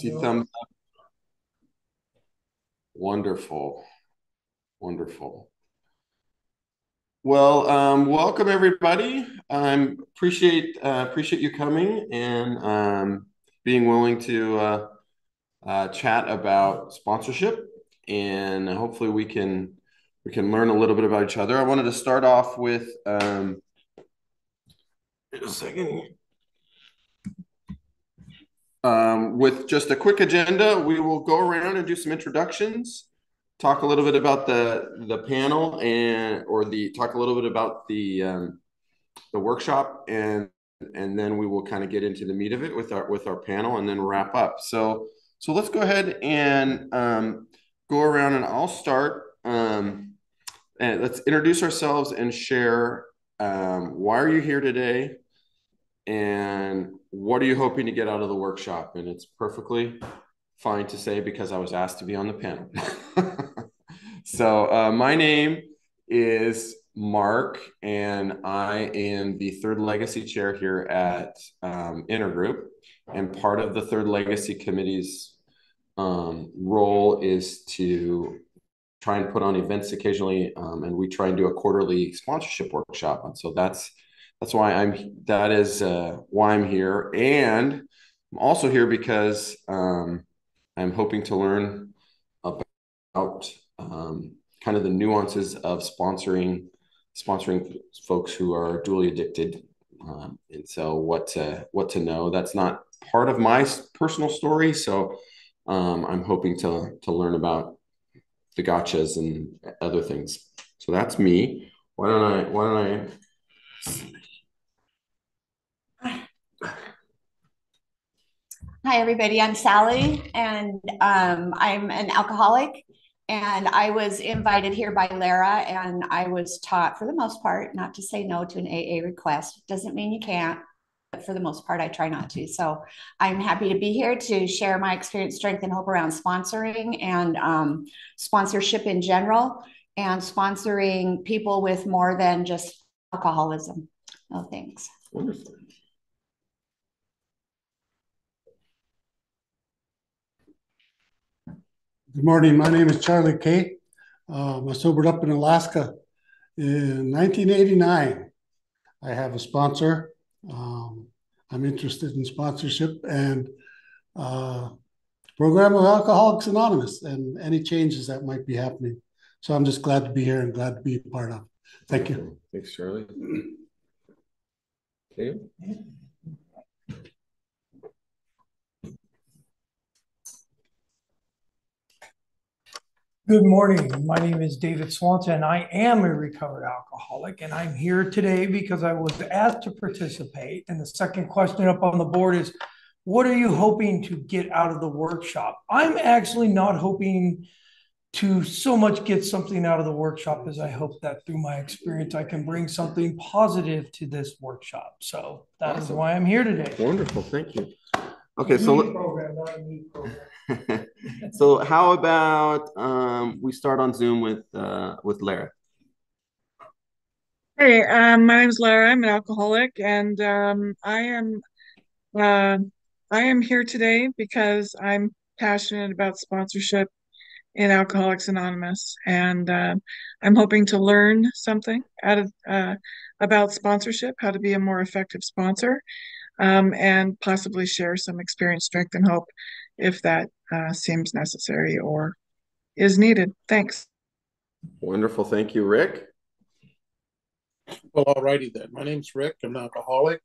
see thumbs up. Wonderful. Wonderful. Well, um, welcome everybody. I appreciate uh, appreciate you coming and um, being willing to uh, uh, chat about sponsorship, and hopefully we can we can learn a little bit about each other. I wanted to start off with um, a second. Um, with just a quick agenda, we will go around and do some introductions, talk a little bit about the the panel and or the talk a little bit about the um, the workshop and and then we will kind of get into the meat of it with our with our panel and then wrap up. So so let's go ahead and um, go around and I'll start. Um, and let's introduce ourselves and share um, why are you here today and what are you hoping to get out of the workshop? And it's perfectly fine to say because I was asked to be on the panel. so uh, my name is Mark, and I am the third legacy chair here at um, Intergroup. And part of the third legacy committee's um, role is to try and put on events occasionally, um, and we try and do a quarterly sponsorship workshop. And so that's that's why I'm that is uh, why I'm here, and I'm also here because um, I'm hoping to learn about um, kind of the nuances of sponsoring sponsoring folks who are dually addicted, um, and so what to what to know. That's not part of my personal story, so um, I'm hoping to to learn about the gotchas and other things. So that's me. Why don't I? Why don't I? Hi, everybody. I'm Sally, and um, I'm an alcoholic. And I was invited here by Lara, and I was taught, for the most part, not to say no to an AA request. Doesn't mean you can't, but for the most part, I try not to. So I'm happy to be here to share my experience, strength, and hope around sponsoring and um, sponsorship in general, and sponsoring people with more than just alcoholism. Oh, thanks. Wonderful. Good morning. My name is Charlie Kay. Um, I sobered up in Alaska in 1989. I have a sponsor. Um, I'm interested in sponsorship and uh, program of Alcoholics Anonymous and any changes that might be happening. So I'm just glad to be here and glad to be a part of. Thank you. Thanks, Charlie. Okay. Good morning. My name is David Swanson. And I am a recovered alcoholic, and I'm here today because I was asked to participate. And the second question up on the board is What are you hoping to get out of the workshop? I'm actually not hoping to so much get something out of the workshop as I hope that through my experience, I can bring something positive to this workshop. So that awesome. is why I'm here today. Wonderful. Thank you. Okay, so program, so how about um, we start on Zoom with uh, with Lara? Hey, um, my name is Lara. I'm an alcoholic, and um, I am uh, I am here today because I'm passionate about sponsorship in Alcoholics Anonymous, and uh, I'm hoping to learn something out of uh, about sponsorship, how to be a more effective sponsor, um, and possibly share some experience, strength, and hope if that uh, seems necessary or is needed. Thanks. Wonderful. Thank you, Rick. Well, alrighty then. My name's Rick. I'm an alcoholic.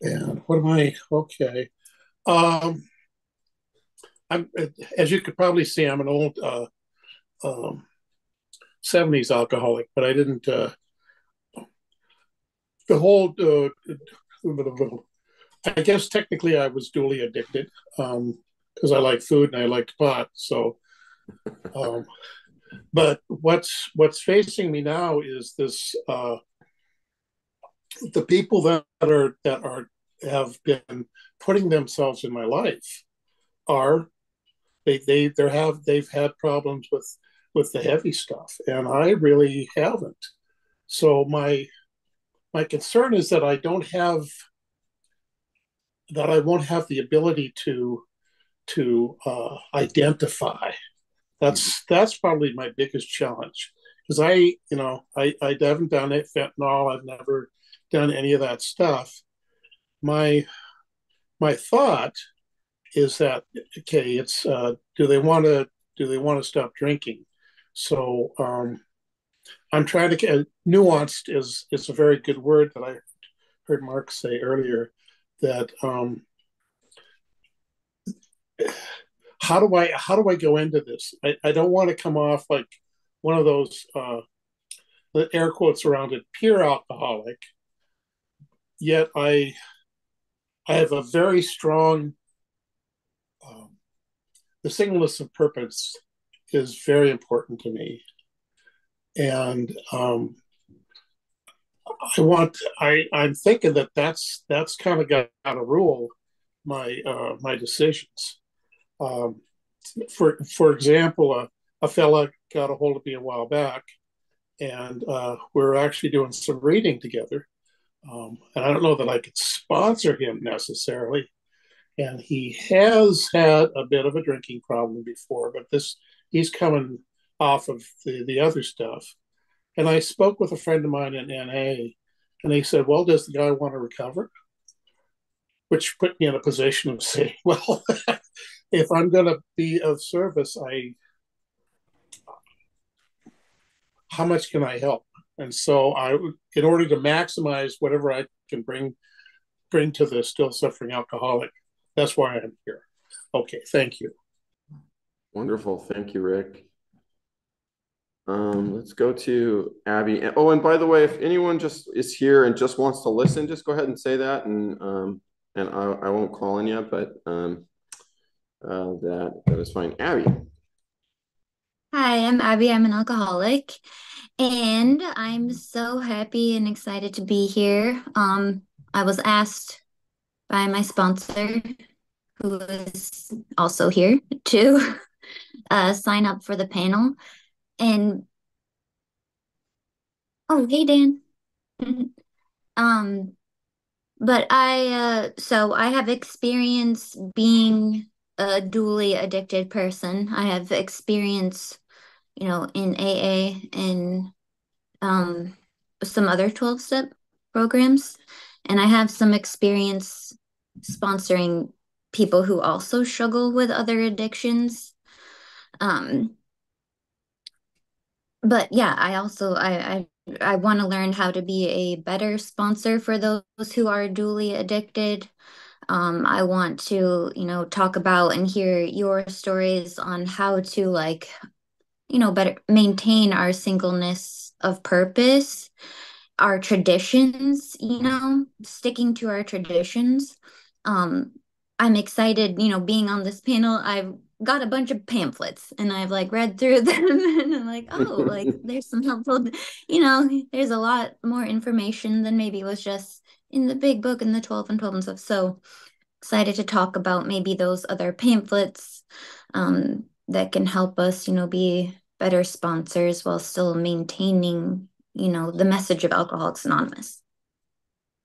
And what am I? Okay. Um, I'm, as you could probably see, I'm an old uh, um, 70s alcoholic, but I didn't. Uh, the whole uh, I guess technically I was dually addicted because I like food and I like pot. So, um, but what's what's facing me now is this: uh, the people that are that are have been putting themselves in my life are they they they have they've had problems with with the heavy stuff, and I really haven't. So my my concern is that I don't have that I won't have the ability to to uh, identify. That's that's probably my biggest challenge because I, you know, I, I haven't done it fentanyl. I've never done any of that stuff. My my thought is that okay, it's uh, do they want to do they want to stop drinking? So um, I'm trying to get nuanced is is a very good word that I heard Mark say earlier. That um, how do I how do I go into this? I, I don't want to come off like one of those uh, the air quotes around it, pure alcoholic. Yet I I have a very strong um, the singleness of purpose is very important to me, and um, I want I I'm thinking that that's that's kind of got to rule my uh, my decisions. Um, for for example, a, a fella got a hold of me a while back, and uh, we're actually doing some reading together. Um, and I don't know that I could sponsor him necessarily. And he has had a bit of a drinking problem before, but this he's coming off of the, the other stuff. And I spoke with a friend of mine in NA, and he said, Well, does the guy want to recover? Which put me in a position of saying, Well, if I'm going to be of service, I how much can I help? And so I, in order to maximize whatever I can bring bring to the still suffering alcoholic, that's why I'm here. Okay, thank you. Wonderful, thank you, Rick. Um, let's go to Abby. Oh, and by the way, if anyone just is here and just wants to listen, just go ahead and say that, and um, and I, I won't call on you, but um, uh, that that is fine. Abby. Hi, I'm Abby. I'm an alcoholic, and I'm so happy and excited to be here. Um, I was asked by my sponsor, who is also here, to uh, sign up for the panel. And oh, hey Dan. um, but I uh, so I have experience being a dually addicted person. I have experience, you know, in AA and um, some other 12 step programs. And I have some experience sponsoring people who also struggle with other addictions. Um, but yeah, I also I I, I want to learn how to be a better sponsor for those who are dually addicted. Um, I want to, you know, talk about and hear your stories on how to like, you know, better maintain our singleness of purpose, our traditions, you know, sticking to our traditions. Um, I'm excited, you know, being on this panel. I've got a bunch of pamphlets and I've like read through them and I'm like, oh, like there's some helpful, you know, there's a lot more information than maybe was just in the big book and the 12 and 12 and stuff. So excited to talk about maybe those other pamphlets um, that can help us, you know, be better sponsors while still maintaining, you know, the message of Alcoholics Anonymous.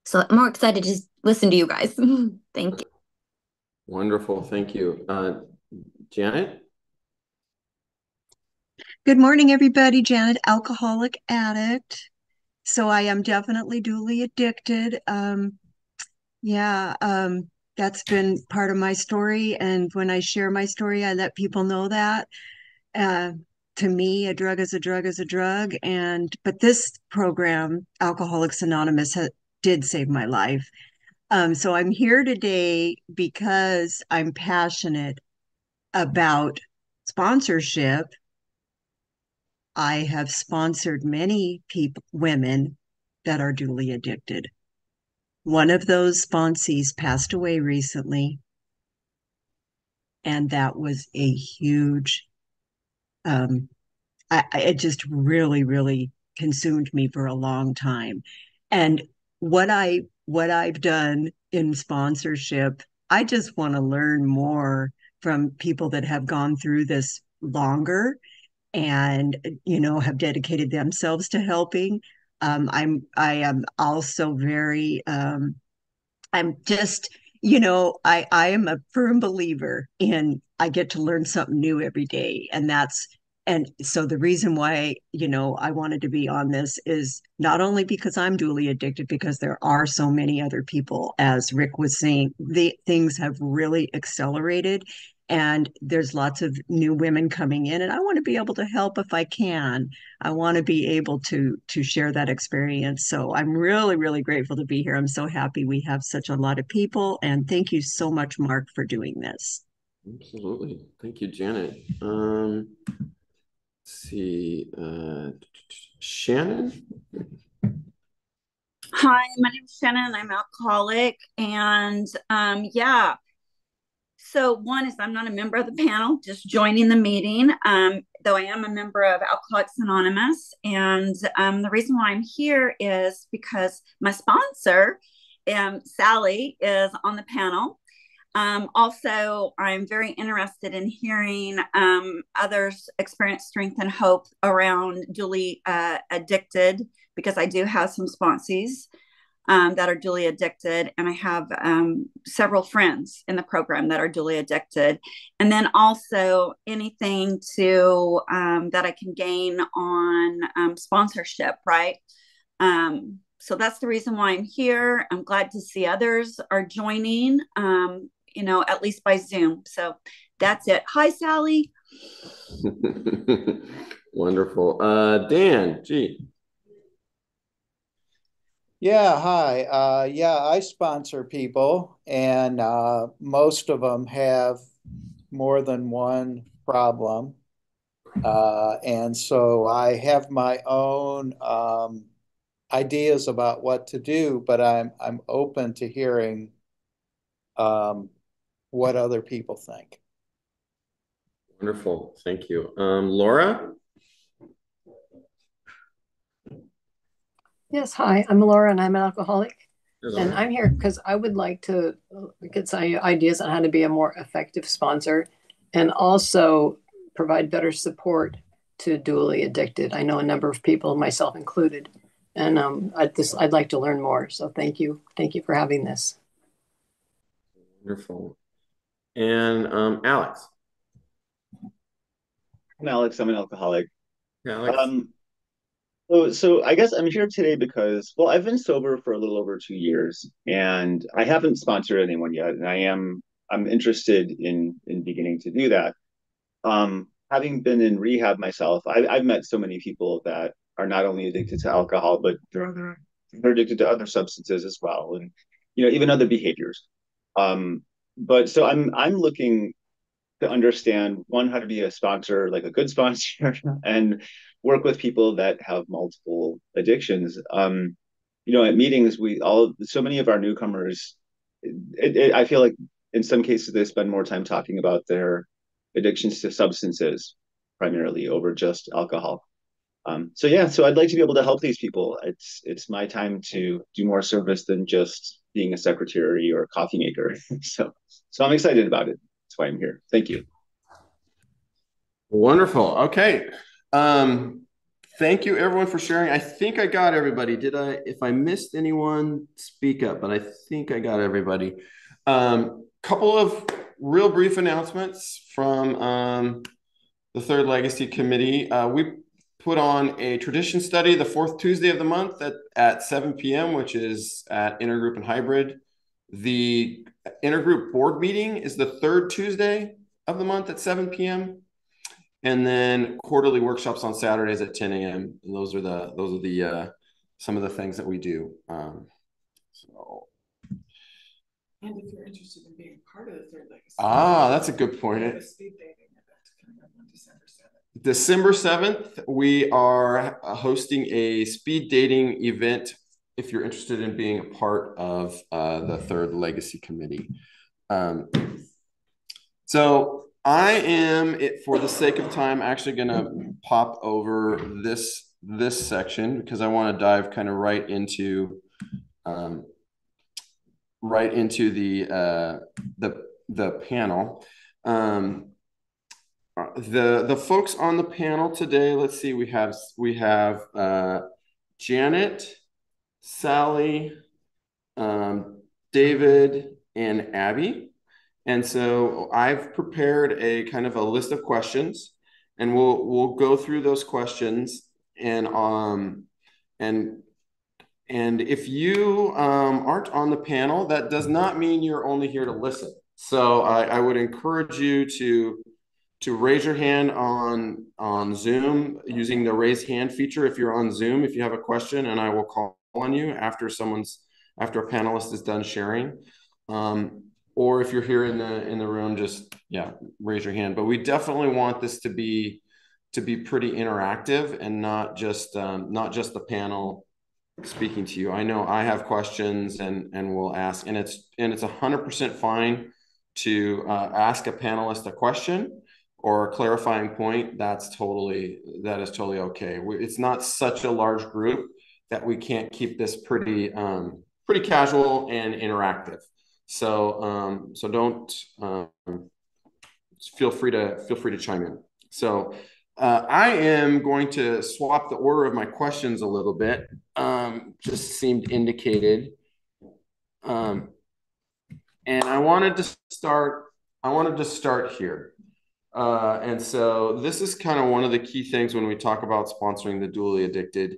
So I'm more excited to listen to you guys. Thank you. Wonderful. Thank you. Uh, Janet? Good morning, everybody. Janet, alcoholic addict. So I am definitely dually addicted. Um, yeah, um, that's been part of my story. And when I share my story, I let people know that. Uh, to me, a drug is a drug is a drug. And but this program, Alcoholics Anonymous, ha- did save my life. Um, so I'm here today because I'm passionate about sponsorship. I have sponsored many people, women that are dually addicted. One of those sponsees passed away recently, and that was a huge. Um, I, it just really, really consumed me for a long time. And what I what I've done in sponsorship, I just want to learn more from people that have gone through this longer and you know have dedicated themselves to helping. Um, i'm i am also very um, i'm just you know, I I am a firm believer in I get to learn something new every day, and that's and so the reason why you know I wanted to be on this is not only because I'm dually addicted, because there are so many other people, as Rick was saying, the things have really accelerated, and there's lots of new women coming in and i want to be able to help if i can. I want to be able to to share that experience. So i'm really really grateful to be here. I'm so happy we have such a lot of people and thank you so much mark for doing this. Absolutely. Thank you janet. Um let's see uh shannon? Hi, my name is Shannon. I'm alcoholic, and um, yeah, so one is I'm not a member of the panel, just joining the meeting, um, though I am a member of Alcoholics Anonymous. And um, the reason why I'm here is because my sponsor, um, Sally, is on the panel. Um, also, I'm very interested in hearing um, others experience strength and hope around dually uh, addicted because I do have some sponsees um, that are dually addicted. And I have um, several friends in the program that are dually addicted. And then also anything to um, that I can gain on um, sponsorship, right? Um, so that's the reason why I'm here. I'm glad to see others are joining, um, you know, at least by Zoom. So that's it. Hi, Sally. Wonderful. Uh, Dan, gee. Yeah, hi. Uh, yeah, I sponsor people, and uh, most of them have more than one problem. Uh, and so I have my own um, ideas about what to do, but I'm I'm open to hearing um, what other people think. Wonderful, thank you, um, Laura. Yes, hi, I'm Laura and I'm an alcoholic. Hello. And I'm here because I would like to get some ideas on how to be a more effective sponsor and also provide better support to dually addicted. I know a number of people, myself included, and um, I just I'd like to learn more. So thank you, thank you for having this. Wonderful. And um, Alex. I'm Alex. I'm an alcoholic. Alex. Um, so, so I guess I'm here today because, well, I've been sober for a little over two years, and I haven't sponsored anyone yet, and I am I'm interested in in beginning to do that. Um, having been in rehab myself, I, I've met so many people that are not only addicted to alcohol, but they're other they're addicted to other substances as well, and you know even other behaviors. Um, but so I'm I'm looking to understand one how to be a sponsor, like a good sponsor, and work with people that have multiple addictions. Um, you know, at meetings, we all so many of our newcomers. It, it, I feel like in some cases they spend more time talking about their addictions to substances primarily over just alcohol. Um, so yeah, so I'd like to be able to help these people. It's it's my time to do more service than just being a secretary or a coffee maker. so so I'm excited about it. That's why I'm here. Thank you. Wonderful. Okay. Um, thank you everyone for sharing. I think I got everybody. Did I? If I missed anyone, speak up. But I think I got everybody. Um, couple of real brief announcements from um, the Third Legacy Committee. Uh, we put on a tradition study the fourth Tuesday of the month at, at 7 p.m., which is at intergroup and hybrid. The intergroup board meeting is the third Tuesday of the month at 7 p.m and then quarterly workshops on Saturdays at 10 a.m. And those are the those are the uh, some of the things that we do. Um, so. And if you're interested in being part of the Third Legacy, ah, that's a good point. December 7th, we are hosting a speed dating event if you're interested in being a part of uh, the Third Legacy Committee. Um, so I am it for the sake of time actually going to pop over this this section because I want to dive kind of right into um, right into the uh, the the panel. Um, the the folks on the panel today. Let's see. We have we have uh, Janet, Sally, um, David, and Abby. And so I've prepared a kind of a list of questions and we'll we'll go through those questions and um and and if you um, aren't on the panel, that does not mean you're only here to listen. So I, I would encourage you to to raise your hand on on Zoom using the raise hand feature if you're on Zoom if you have a question and I will call on you after someone's after a panelist is done sharing. Um, or if you're here in the in the room just yeah raise your hand. But we definitely want this to be to be pretty interactive and not just um, not just the panel speaking to you. I know i have questions and and we'll ask and it's and it's 100% fine to uh, ask a panelist a question or a clarifying point. That's totally that is totally okay. It's not such a large group that we can't keep this pretty um, pretty casual and interactive so um, so don't um, feel free to feel free to chime in. So uh, I am going to swap the order of my questions a little bit. Um, just seemed indicated. Um, and I wanted to start. I wanted to start here. Uh, and so this is kind of one of the key things when we talk about sponsoring the dually addicted.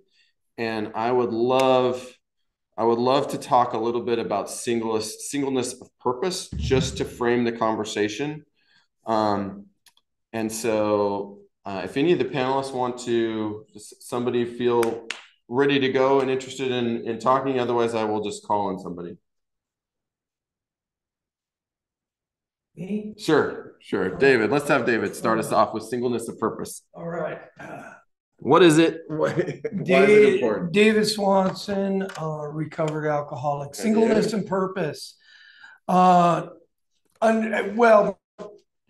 And I would love I would love to talk a little bit about singleness, singleness of purpose, just to frame the conversation. Um, and so, uh, if any of the panelists want to, somebody feel ready to go and interested in, in talking, otherwise, I will just call on somebody. Me? Sure, sure. David, let's have David start us off with singleness of purpose. All right. Uh, what is it? Why, David, is it important? David Swanson, uh, recovered alcoholic, okay, singleness and purpose. Uh, and, well,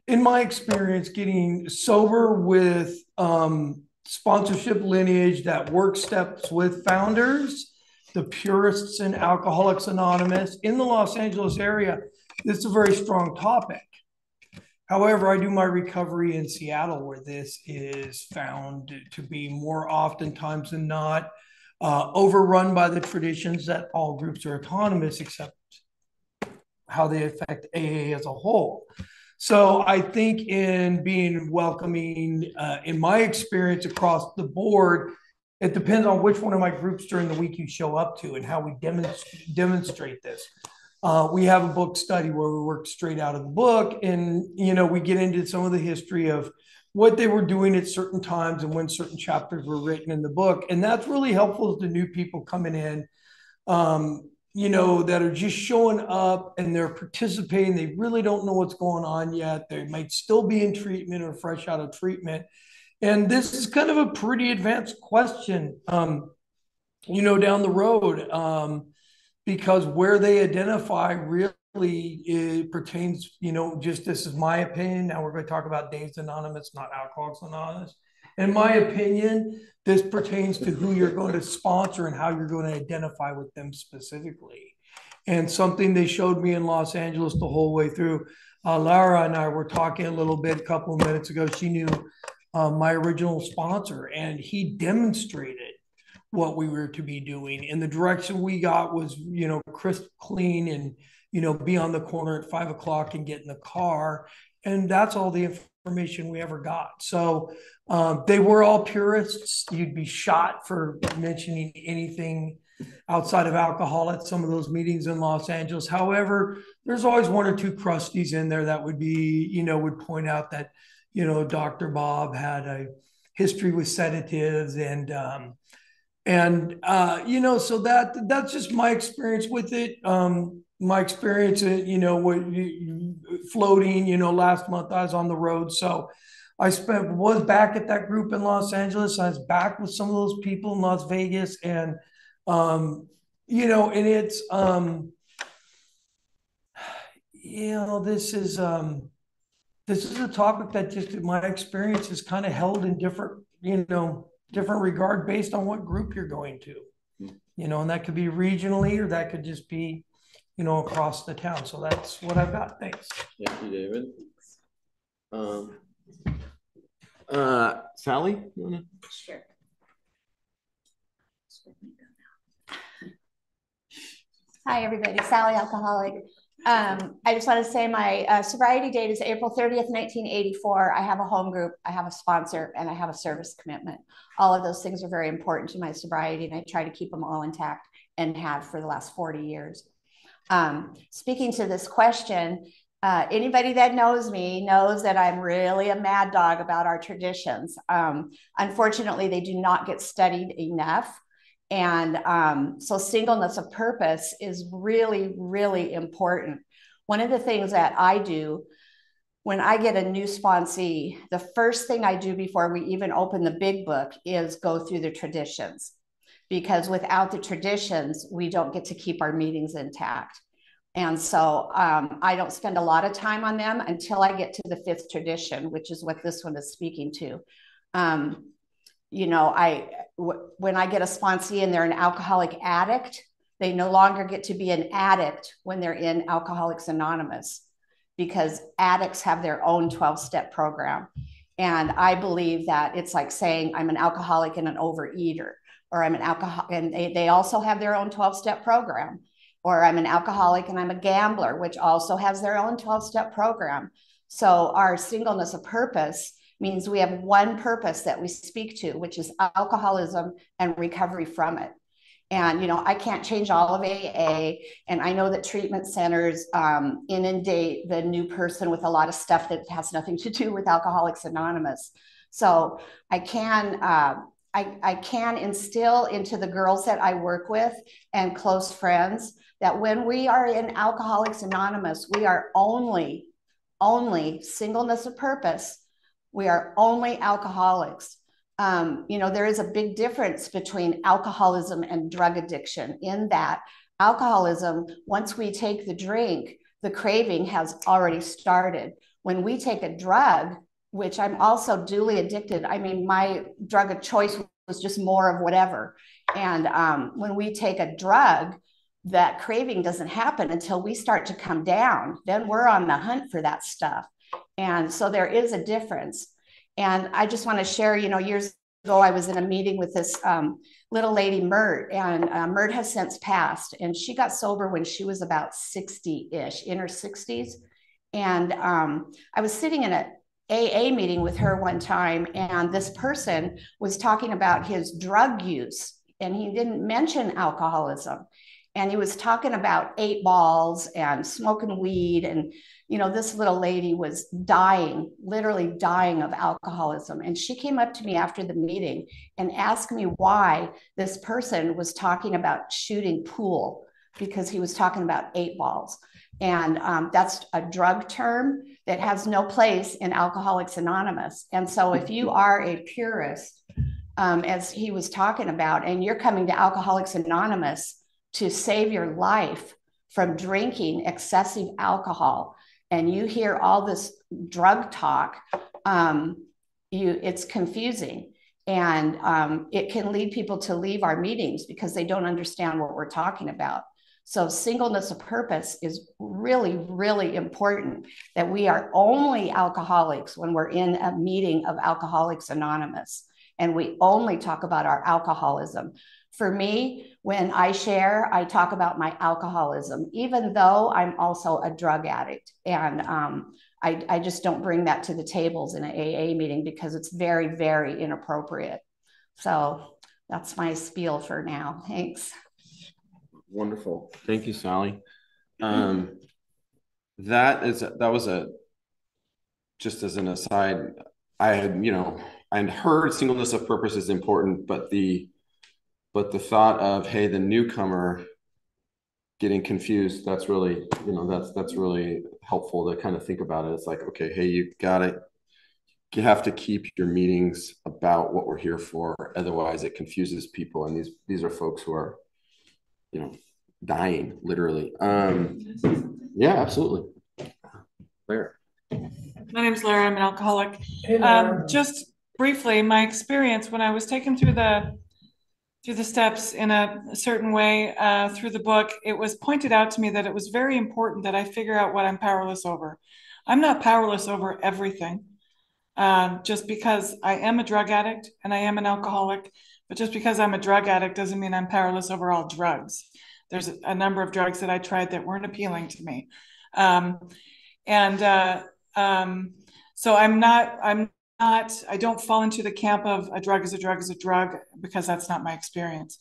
in my experience, getting sober with um, sponsorship lineage that work steps with founders, the purists and Alcoholics Anonymous in the Los Angeles area, this is a very strong topic. However, I do my recovery in Seattle, where this is found to be more oftentimes than not uh, overrun by the traditions that all groups are autonomous, except how they affect AA as a whole. So I think in being welcoming, uh, in my experience across the board, it depends on which one of my groups during the week you show up to and how we demonstrate demonstrate this. Uh, we have a book study where we work straight out of the book, and you know we get into some of the history of what they were doing at certain times and when certain chapters were written in the book, and that's really helpful to new people coming in. Um, you know, that are just showing up and they're participating. They really don't know what's going on yet. They might still be in treatment or fresh out of treatment. And this is kind of a pretty advanced question, um, you know, down the road. Um, because where they identify really pertains, you know, just this is my opinion. Now we're going to talk about Dave's Anonymous, not Alcoholics Anonymous. In my opinion, this pertains to who you're going to sponsor and how you're going to identify with them specifically. And something they showed me in Los Angeles the whole way through. Uh, Lara and I were talking a little bit a couple of minutes ago. She knew uh, my original sponsor, and he demonstrated what we were to be doing. And the direction we got was, you know, crisp, clean, and, you know, be on the corner at five o'clock and get in the car. And that's all the information we ever got. So um, they were all purists. You'd be shot for mentioning anything outside of alcohol at some of those meetings in Los Angeles. However, there's always one or two crusties in there that would be, you know, would point out that, you know, Dr. Bob had a history with sedatives and, um, and uh, you know, so that that's just my experience with it. Um, my experience, uh, you know, with floating. You know, last month I was on the road, so I spent was back at that group in Los Angeles. I was back with some of those people in Las Vegas, and um, you know, and it's um, you know, this is um, this is a topic that just my experience is kind of held in different, you know, different regard based on what group you're going to. Hmm. You know, and that could be regionally or that could just be, you know, across the town. So that's what I've got. Thanks. Thank you, David. Um, uh, Sally, you wanna? Sure. Hi, everybody. Sally, alcoholic. Um, I just want to say my uh, sobriety date is April 30th, 1984. I have a home group, I have a sponsor, and I have a service commitment. All of those things are very important to my sobriety, and I try to keep them all intact and have for the last 40 years. Um, speaking to this question, uh, anybody that knows me knows that I'm really a mad dog about our traditions. Um, unfortunately, they do not get studied enough. And um, so, singleness of purpose is really, really important. One of the things that I do when I get a new sponsee, the first thing I do before we even open the big book is go through the traditions. Because without the traditions, we don't get to keep our meetings intact. And so um, I don't spend a lot of time on them until I get to the fifth tradition, which is what this one is speaking to. Um, you know, I w- when I get a sponsee and they're an alcoholic addict, they no longer get to be an addict when they're in Alcoholics Anonymous because addicts have their own 12 step program. And I believe that it's like saying I'm an alcoholic and an overeater, or I'm an alcohol, and they, they also have their own 12 step program, or I'm an alcoholic and I'm a gambler, which also has their own 12 step program. So our singleness of purpose means we have one purpose that we speak to, which is alcoholism and recovery from it. And, you know, I can't change all of AA. And I know that treatment centers um, inundate the new person with a lot of stuff that has nothing to do with Alcoholics Anonymous. So I can, uh, I, I can instill into the girls that I work with and close friends that when we are in Alcoholics Anonymous, we are only, only singleness of purpose we are only alcoholics. Um, you know, there is a big difference between alcoholism and drug addiction in that alcoholism, once we take the drink, the craving has already started. When we take a drug, which I'm also dually addicted, I mean, my drug of choice was just more of whatever. And um, when we take a drug, that craving doesn't happen until we start to come down. Then we're on the hunt for that stuff. And so there is a difference. And I just want to share, you know, years ago, I was in a meeting with this um, little lady, Mert, and uh, Mert has since passed. And she got sober when she was about 60 ish, in her 60s. And um, I was sitting in a AA meeting with her one time, and this person was talking about his drug use, and he didn't mention alcoholism. And he was talking about eight balls and smoking weed and you know, this little lady was dying, literally dying of alcoholism. And she came up to me after the meeting and asked me why this person was talking about shooting pool because he was talking about eight balls. And um, that's a drug term that has no place in Alcoholics Anonymous. And so if you are a purist, um, as he was talking about, and you're coming to Alcoholics Anonymous to save your life from drinking excessive alcohol, and you hear all this drug talk, um, you it's confusing and um, it can lead people to leave our meetings because they don't understand what we're talking about. So singleness of purpose is really, really important that we are only alcoholics when we're in a meeting of Alcoholics Anonymous and we only talk about our alcoholism. For me, when I share, I talk about my alcoholism, even though I'm also a drug addict. And um, I, I just don't bring that to the tables in an AA meeting because it's very, very inappropriate. So that's my spiel for now. Thanks. Wonderful. Thank you, Sally. Um, that is that was a just as an aside. I had you know I had heard singleness of purpose is important, but the but the thought of hey the newcomer getting confused that's really you know that's that's really helpful to kind of think about it. It's like okay hey you got it. You have to keep your meetings about what we're here for. Otherwise it confuses people. And these these are folks who are you know dying literally. Um yeah absolutely. Claire. my name is Lara. I'm an alcoholic. Um, just briefly, my experience when I was taken through the through the steps in a, certain way uh, through the book, it was pointed out to me that it was very important that I figure out what I'm powerless over. I'm not powerless over everything. Um, just because I am a drug addict and I am an alcoholic, but just because I'm a drug addict doesn't mean I'm powerless over all drugs. There's a number of drugs that I tried that weren't appealing to me. Um, and uh, um, so I'm not, I'm not, I don't fall into the camp of a drug is a drug is a drug because that's not my experience.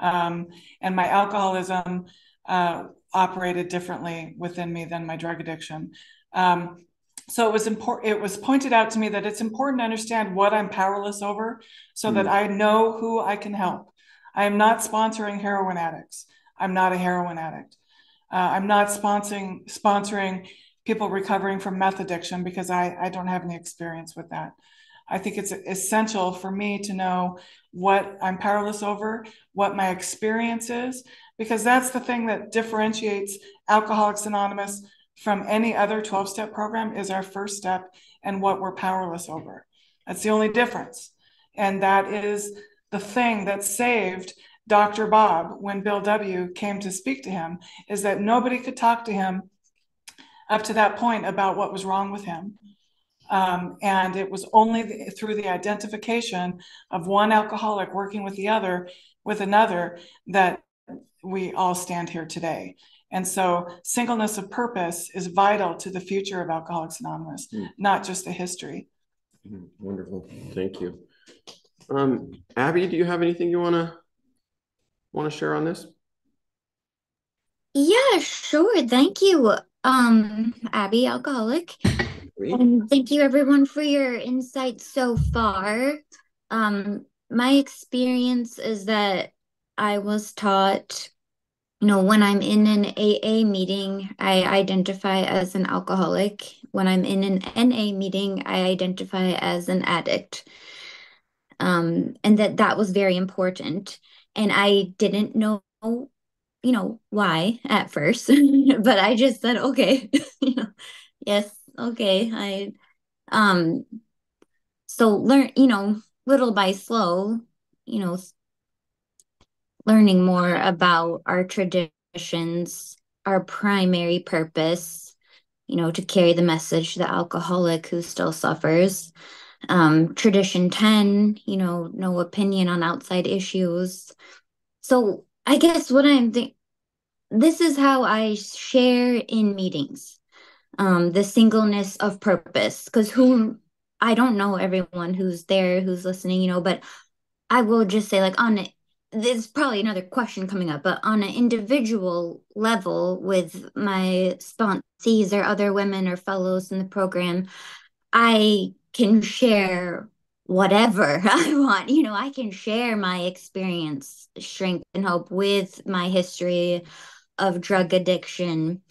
Um, and my alcoholism uh, operated differently within me than my drug addiction. Um, so it was important it was pointed out to me that it's important to understand what i'm powerless over so mm. that i know who i can help i am not sponsoring heroin addicts i'm not a heroin addict uh, i'm not sponsoring sponsoring people recovering from meth addiction because I, I don't have any experience with that i think it's essential for me to know what i'm powerless over what my experience is because that's the thing that differentiates alcoholics anonymous from any other 12 step program is our first step and what we're powerless over. That's the only difference. And that is the thing that saved Dr. Bob when Bill W. came to speak to him, is that nobody could talk to him up to that point about what was wrong with him. Um, and it was only the, through the identification of one alcoholic working with the other, with another, that we all stand here today. And so, singleness of purpose is vital to the future of Alcoholics Anonymous, mm. not just the history. Mm, wonderful, thank you. Um, Abby, do you have anything you want to want to share on this? Yeah, sure. Thank you, um, Abby, alcoholic. And thank you everyone for your insights so far. Um, my experience is that I was taught you know, when I'm in an AA meeting, I identify as an alcoholic. When I'm in an NA meeting, I identify as an addict. Um, and that that was very important. And I didn't know, you know, why at first, but I just said, okay, you know, yes, okay. I, um, so learn, you know, little by slow, you know, learning more about our traditions, our primary purpose, you know, to carry the message to the alcoholic who still suffers. Um, tradition 10, you know, no opinion on outside issues. So I guess what I'm thinking, this is how I share in meetings um, the singleness of purpose. Because who, I don't know everyone who's there, who's listening, you know, but I will just say, like, on there's probably another question coming up, but on an individual level with my sponsees or other women or fellows in the program, I can share whatever I want. You know, I can share my experience, strength, and hope with my history of drug addiction.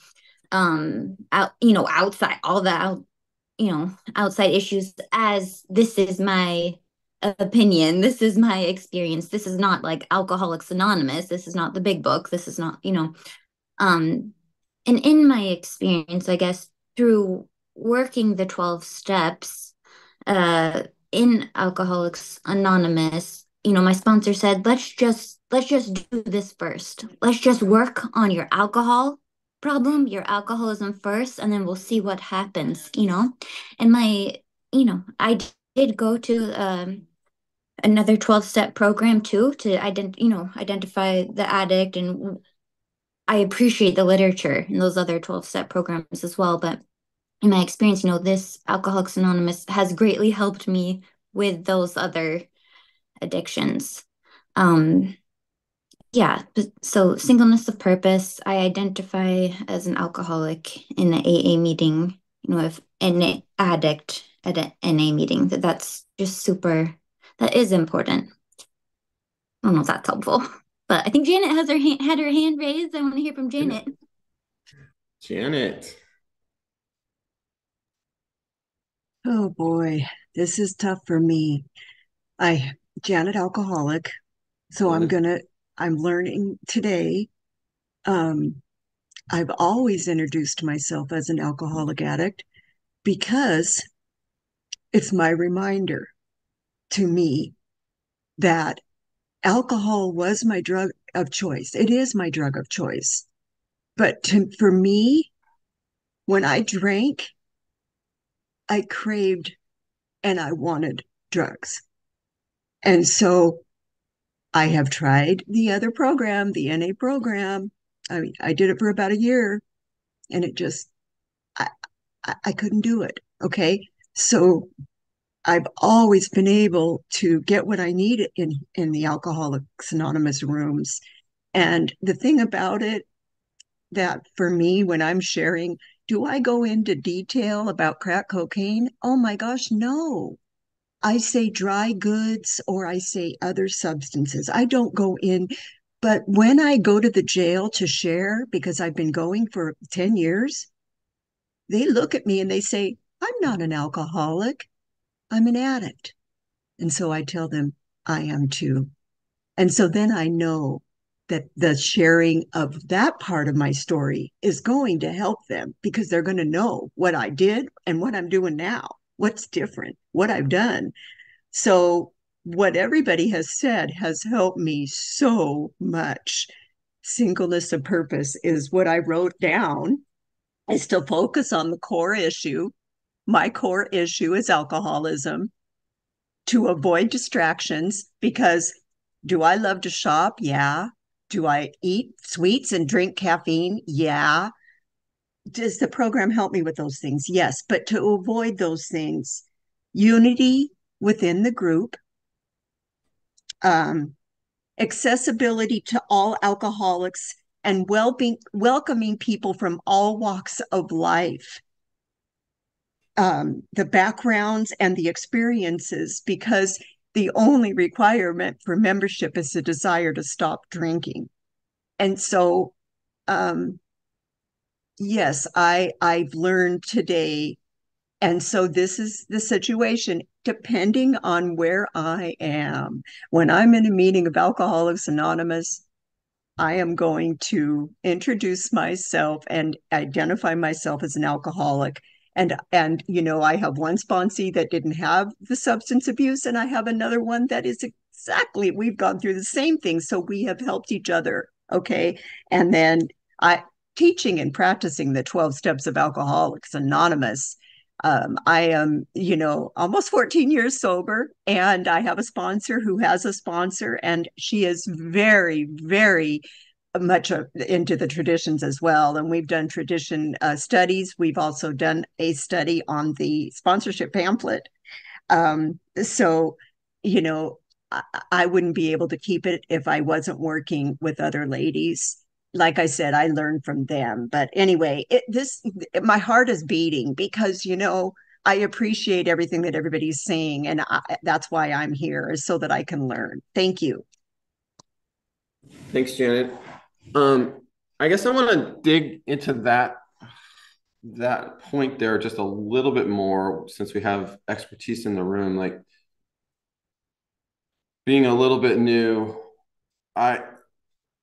Um, out, you know, outside all the out, you know, outside issues as this is my opinion. This is my experience. This is not like Alcoholics Anonymous. This is not the big book. This is not, you know, um, and in my experience, I guess through working the 12 steps uh, in Alcoholics Anonymous, you know, my sponsor said, let's just let's just do this first. Let's just work on your alcohol problem, your alcoholism first, and then we'll see what happens, you know. And my, you know, I did go to um another 12 step program too to ident- you know identify the addict and i appreciate the literature in those other 12 step programs as well but in my experience you know this alcoholics anonymous has greatly helped me with those other addictions um yeah so singleness of purpose i identify as an alcoholic in the aa meeting you know if an addict at an na meeting that that's just super that is important. I don't know if that's helpful, but I think Janet has her hand, had her hand raised. I want to hear from Janet. Janet. Oh boy, this is tough for me. I Janet alcoholic, so I'm gonna I'm learning today. Um, I've always introduced myself as an alcoholic addict because it's my reminder to me that alcohol was my drug of choice. It is my drug of choice. But to, for me, when I drank, I craved and I wanted drugs. And so I have tried the other program, the NA program. I I did it for about a year and it just I, I couldn't do it. Okay. So I've always been able to get what I need in in the Alcoholics Anonymous rooms. And the thing about it that for me when I'm sharing, do I go into detail about crack cocaine? Oh my gosh, no. I say dry goods or I say other substances. I don't go in but when I go to the jail to share because I've been going for 10 years, they look at me and they say, "I'm not an alcoholic. I'm an addict. And so I tell them, I am too. And so then I know that the sharing of that part of my story is going to help them because they're going to know what I did and what I'm doing now, what's different, what I've done. So, what everybody has said has helped me so much. Singleness of purpose is what I wrote down. I still focus on the core issue my core issue is alcoholism to avoid distractions because do I love to shop? Yeah. Do I eat sweets and drink caffeine? Yeah. Does the program help me with those things? Yes. But to avoid those things, unity within the group, um, accessibility to all alcoholics, and well welcoming people from all walks of life um, the backgrounds and the experiences because the only requirement for membership is a desire to stop drinking. And so, um, yes, I I've learned today, and so this is the situation. Depending on where I am, when I'm in a meeting of Alcoholics Anonymous, I am going to introduce myself and identify myself as an alcoholic and and you know i have one sponsee that didn't have the substance abuse and i have another one that is exactly we've gone through the same thing. So we have helped each other okay? And then i teaching and practicing the 12 steps of alcoholics anonymous um, i am you know almost 14 years sober and i have a sponsor who has a sponsor and she is very very much into the traditions as well. And we've done tradition uh, studies. We've also done a study on the sponsorship pamphlet. Um, so, you know, I, I wouldn't be able to keep it if I wasn't working with other ladies. Like I said, I learned from them. But anyway, it, this my heart is beating because you know I appreciate everything that everybody's saying, and I, that's why I'm here, is so that I can learn. Thank you. Thanks, Janet. Um, I guess I want to dig into that that point there just a little bit more since we have expertise in the room. Like being a little bit new, I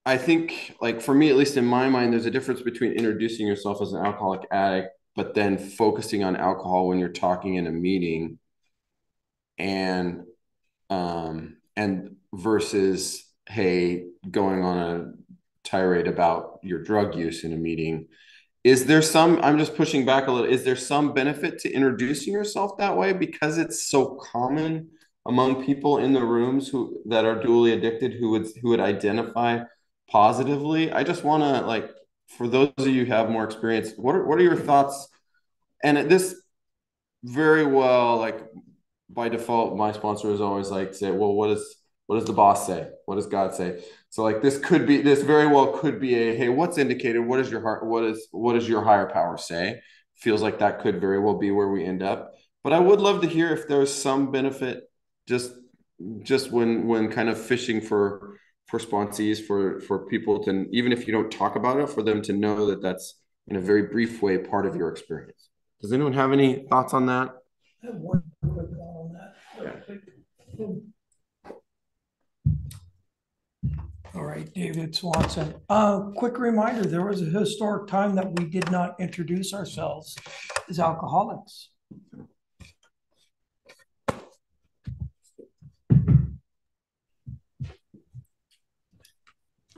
I think like for me, at least in my mind, there's a difference between introducing yourself as an alcoholic addict, but then focusing on alcohol when you're talking in a meeting and um and versus hey going on a tirade about your drug use in a meeting. Is there some i'm just pushing back a little is there some benefit to introducing yourself that way? Because it's so common among people in the rooms who that are dually addicted who would who would identify positively. I just want to like for those of you who have more experience what are, what are your thoughts? And this very well like by default my sponsor is always like say well what is what does the boss say what does god say so like this could be this very well could be a hey, what's indicated? What is your heart? What is what does your higher power say? Feels like that could very well be where we end up. But I would love to hear if there's some benefit just just when when kind of fishing for for sponsees for for people to even if you don't talk about it for them to know that that's in a very brief way part of your experience. Does anyone have any thoughts on that? I have one quick on that. Yeah. All right, David Swanson. Uh, quick reminder, there was a historic time that we did not introduce ourselves as alcoholics.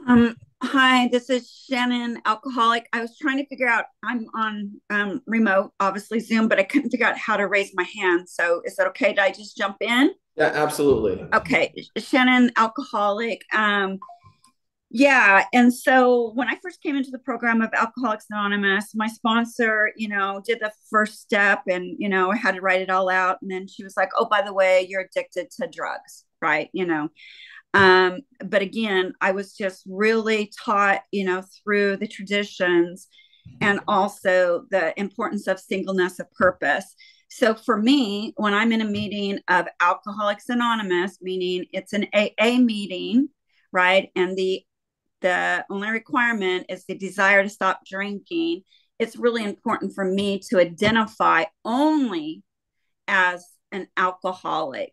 Um, hi, this is Shannon, alcoholic. I was trying to figure out, I'm on um, remote, obviously Zoom, but I couldn't figure out how to raise my hand. So is that okay? Did I just jump in? Yeah, absolutely. Okay, Shannon, alcoholic. Um, Yeah. And so when I first came into the program of Alcoholics Anonymous, my sponsor, you know, did the first step and, you know, I had to write it all out. And then she was like, oh, by the way, you're addicted to drugs, right? You know, um, but again, I was just really taught, you know, through the traditions and also the importance of singleness of purpose. So for me, when I'm in a meeting of Alcoholics Anonymous, meaning it's an AA meeting, right? And the the only requirement is the desire to stop drinking, it's really important for me to identify only as an alcoholic.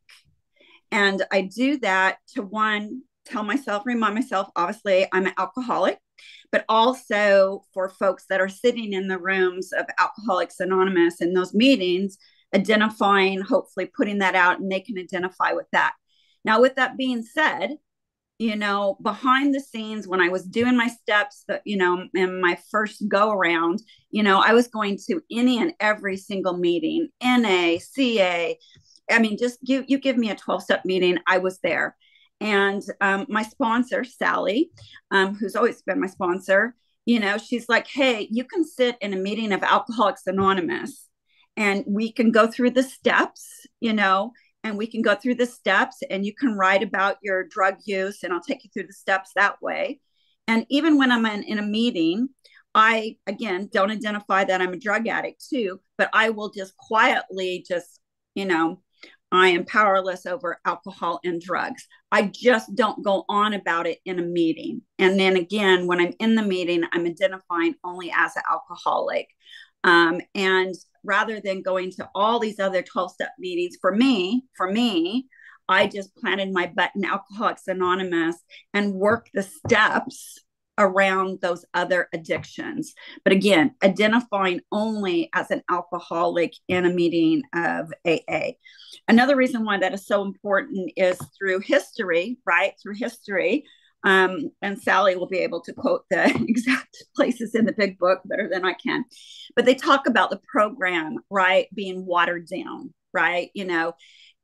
And I do that to one, tell myself, remind myself, obviously, I'm an alcoholic, but also for folks that are sitting in the rooms of Alcoholics Anonymous in those meetings, identifying, hopefully putting that out, and they can identify with that. Now, with that being said, you know, behind the scenes when I was doing my steps, that you know, in my first go around, you know, I was going to any and every single meeting, NA, CA. I mean, just give you give me a 12 step meeting, I was there. And um, my sponsor, Sally, um, who's always been my sponsor, you know, she's like, hey, you can sit in a meeting of Alcoholics Anonymous and we can go through the steps, you know, and we can go through the steps and you can write about your drug use and I'll take you through the steps that way. And even when I'm in, in a meeting, I again don't identify that I'm a drug addict too, but I will just quietly just, you know, I am powerless over alcohol and drugs. I just don't go on about it in a meeting. And then again, when I'm in the meeting, I'm identifying only as an alcoholic. Um, and rather than going to all these other 12 step meetings for me, for me, I just planted my butt in Alcoholics Anonymous and worked the steps around those other addictions. But again, identifying only as an alcoholic in a meeting of AA. Another reason why that is so important is through history, right? Through history, um, and Sally will be able to quote the exact places in the big book better than I can. But they talk about the program, right, being watered down, right? You know,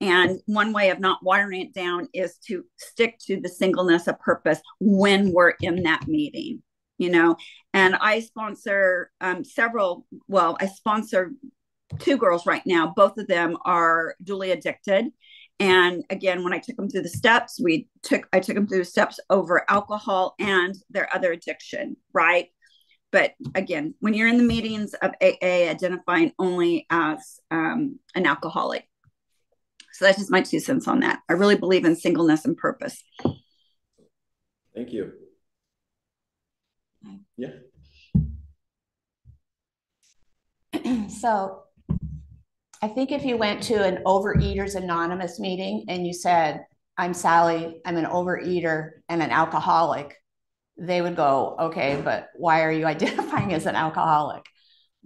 and one way of not watering it down is to stick to the singleness of purpose when we're in that meeting, you know. And I sponsor um, several, well, I sponsor two girls right now. Both of them are dually addicted and again, when I took them through the steps, we took I took them through the steps over alcohol and their other addiction, right? But again, when you're in the meetings of AA, identifying only as um, an alcoholic. So that's just my two cents on that. I really believe in singleness and purpose. Thank you. Yeah. so I think if you went to an Overeaters Anonymous meeting and you said, I'm Sally, I'm an overeater and an alcoholic, they would go, okay, but why are you identifying as an alcoholic?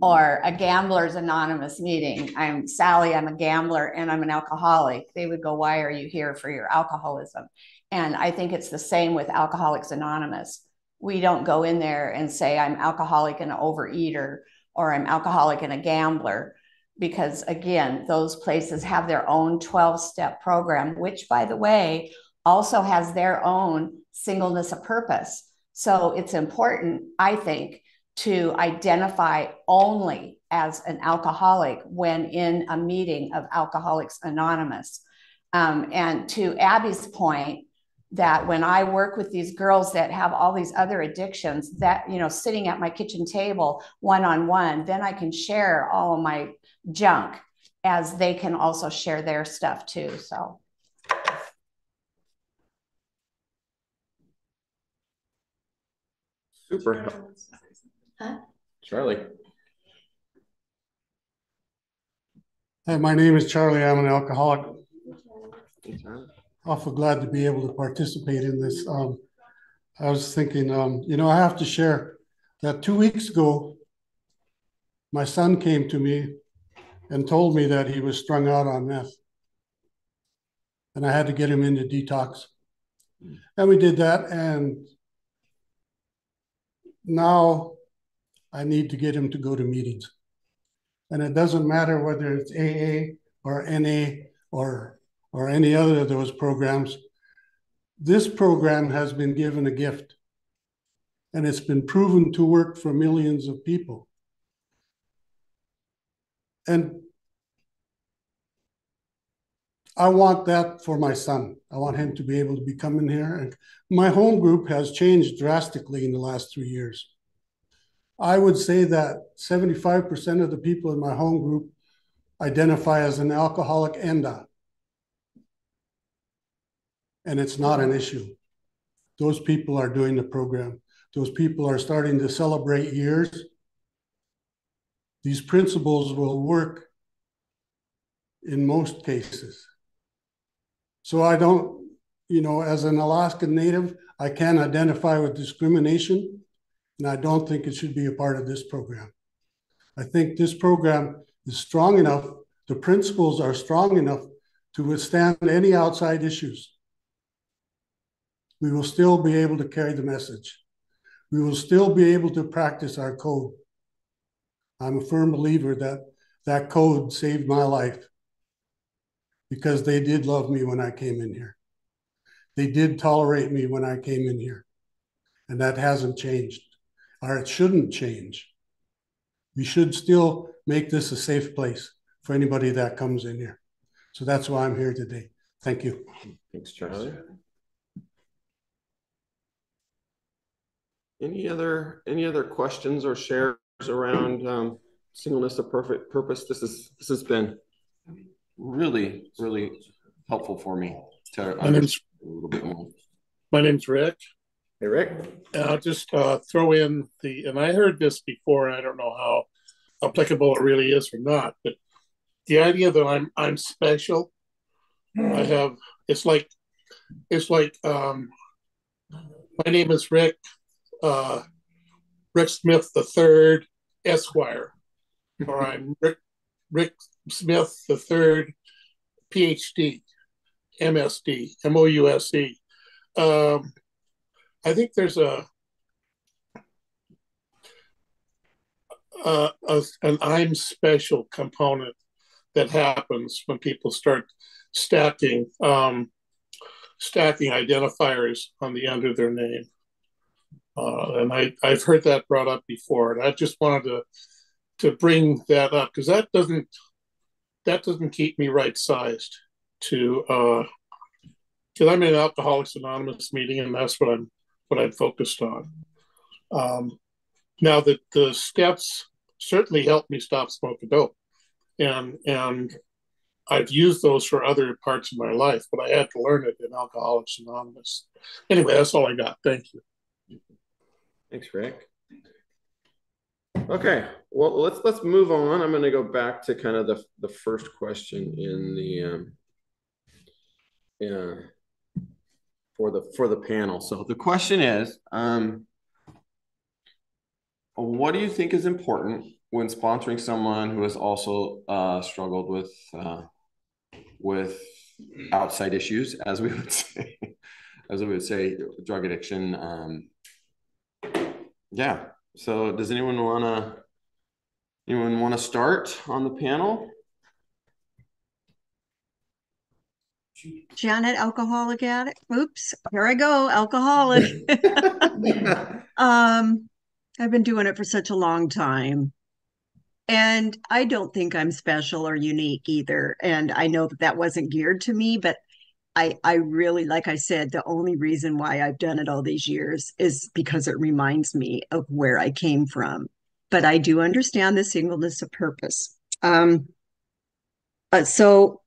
Or a Gamblers Anonymous meeting, I'm Sally, I'm a gambler and I'm an alcoholic. They would go, why are you here for your alcoholism? And I think it's the same with Alcoholics Anonymous. We don't go in there and say, I'm alcoholic and an overeater, or I'm alcoholic and a gambler because again, those places have their own 12 step program, which by the way, also has their own singleness of purpose. So it's important, I think, to identify only as an alcoholic when in a meeting of Alcoholics Anonymous. Um, and to Abby's point, that when I work with these girls that have all these other addictions, that, you know, sitting at my kitchen table one on one, then I can share all of my junk as they can also share their stuff too. So. Super. Huh? Charlie. Hi, my name is Charlie. I'm an alcoholic. Awful glad to be able to participate in this. Um, I was thinking, um, you know, I have to share that two weeks ago, my son came to me and told me that he was strung out on meth. And I had to get him into detox. And we did that. And now I need to get him to go to meetings. And it doesn't matter whether it's AA or NA or, or any other of those programs. This program has been given a gift and it's been proven to work for millions of people. And I want that for my son. I want him to be able to be coming here. And my home group has changed drastically in the last three years. I would say that 75% of the people in my home group identify as an alcoholic ENDA. And it's not an issue. Those people are doing the program. Those people are starting to celebrate years. These principles will work in most cases. So I don't, you know, as an Alaskan Native, I can identify with discrimination, and I don't think it should be a part of this program. I think this program is strong enough, the principles are strong enough to withstand any outside issues. We will still be able to carry the message. We will still be able to practice our code. I'm a firm believer that that code saved my life because they did love me when I came in here. They did tolerate me when I came in here. And that hasn't changed, or it shouldn't change. We should still make this a safe place for anybody that comes in here. So that's why I'm here today. Thank you. Thanks, Charlie. Any other any other questions or shares around um, singleness of perfect purpose? This is this has been really, really helpful for me to My name's, understand a little bit more. my name's Rick. Hey, Rick. And I'll just uh, throw in the, and I heard this before, and I don't know how applicable it really is or not, but the idea that I'm I'm special, I have it's like it's like um, my name is Rick, uh, Rick Smith the third Esquire, or I'm Rick Rick Smith the third PhD, MSD, MOUSE. Um, I think there's a, a, a an I'm special component that happens when people start stacking um, stacking identifiers on the end of their name. Uh, and I, I've heard that brought up before, and I just wanted to to bring that up because that doesn't that doesn't keep me right sized to uh because I'm in an Alcoholics Anonymous meeting and that's what I'm what I'm focused on. Um, now that the steps certainly helped me stop smoking dope, and and I've used those for other parts of my life, but I had to learn it in Alcoholics Anonymous. Anyway, that's all I got. Thank you. Thanks, Rick. Okay, well let's let's move on. I'm going to go back to kind of the the first question in the um, yeah for the for the panel. So the question is, um, what do you think is important when sponsoring someone who has also uh, struggled with uh, with outside issues, as we would say, as we would say, drug addiction? Um, yeah. So does anyone want to anyone want to start on the panel? Janet, alcoholic addict. Oops, here I go, alcoholic. um, I've been doing it for such a long time. And I don't think I'm special or unique either. And I know that that wasn't geared to me, but I, I really, like I said, the only reason why I've done it all these years is because it reminds me of where I came from. But I do understand the singleness of purpose. Um, uh, so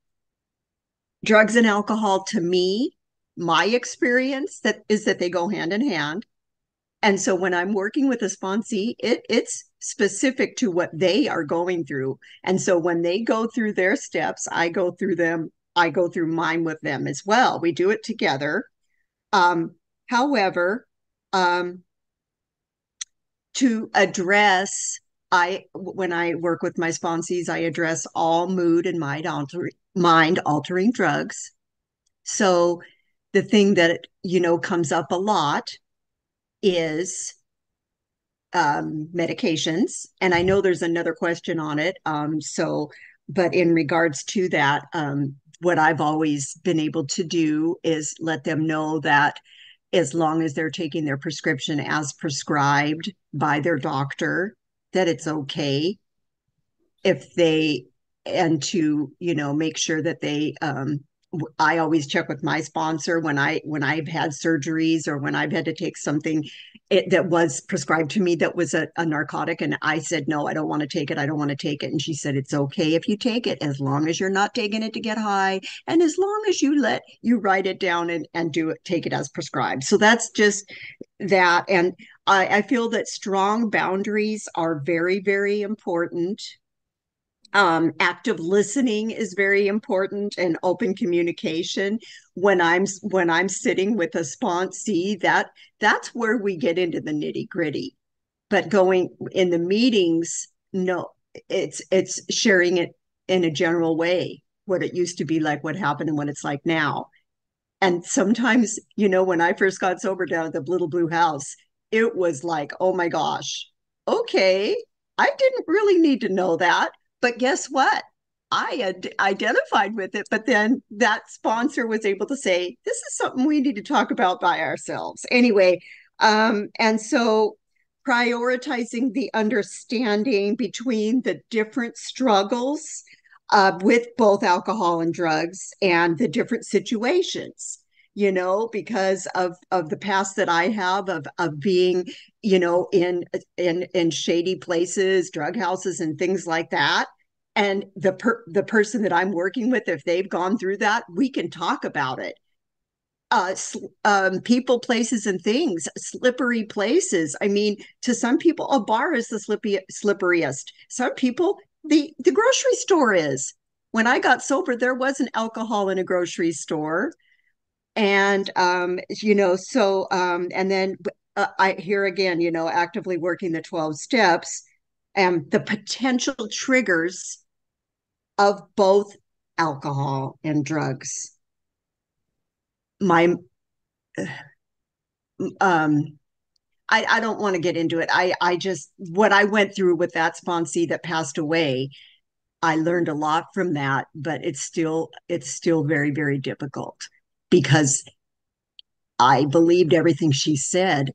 drugs and alcohol to me my experience that is that they go hand in hand and so when i'm working with a sponsee it it's specific to what they are going through and so when they go through their steps i go through them i go through mine with them as well we do it together um, however um, to address I when I work with my sponsees, I address all mood and mind altering mind altering drugs. So the thing that you know comes up a lot is um, medications, and I know there's another question on it. Um, so, but in regards to that, um, what I've always been able to do is let them know that as long as they're taking their prescription as prescribed by their doctor, that it's okay. If they and to you know make sure that they um I always check with my sponsor when I when I've had surgeries or when I've had to take something it, that was prescribed to me that was a, a narcotic and I said no I don't want to take it I don't want to take it. And she said it's okay if you take it as long as you're not taking it to get high and as long as you let you write it down and and do it take it as prescribed. So that's just that and I, I feel that strong boundaries are very very important um, active listening is very important and open communication. When i'm when i'm sitting with a sponsee that that's where we get into the nitty gritty but going in the meetings no it's it's sharing it in a general way what it used to be like what happened and what it's like now. And sometimes you know when i first got sober down at the little blue house it was like oh my gosh okay i didn't really need to know that but guess what? I identified with it, but then that sponsor was able to say, this is something we need to talk about by ourselves. Anyway, um, and so prioritizing the understanding between the different struggles uh, with both alcohol and drugs and the different situations you know because of of the past that i have of of being you know in in in shady places drug houses and things like that and the per- the person that i'm working with if they've gone through that we can talk about it uh, um, people, places, and things, slippery places. I mean, to some people, a bar is the slippy, slipperiest. Some people, the the grocery store is. When I got sober, there wasn't alcohol in a grocery store and um, you know so um, and then uh, i here again you know actively working the 12 steps and the potential triggers of both alcohol and drugs my um I, I don't want to get into it. I, I just what I went through with that sponsee that passed away, I learned a lot from that, but it's still it's still very, very difficult because I believed everything she said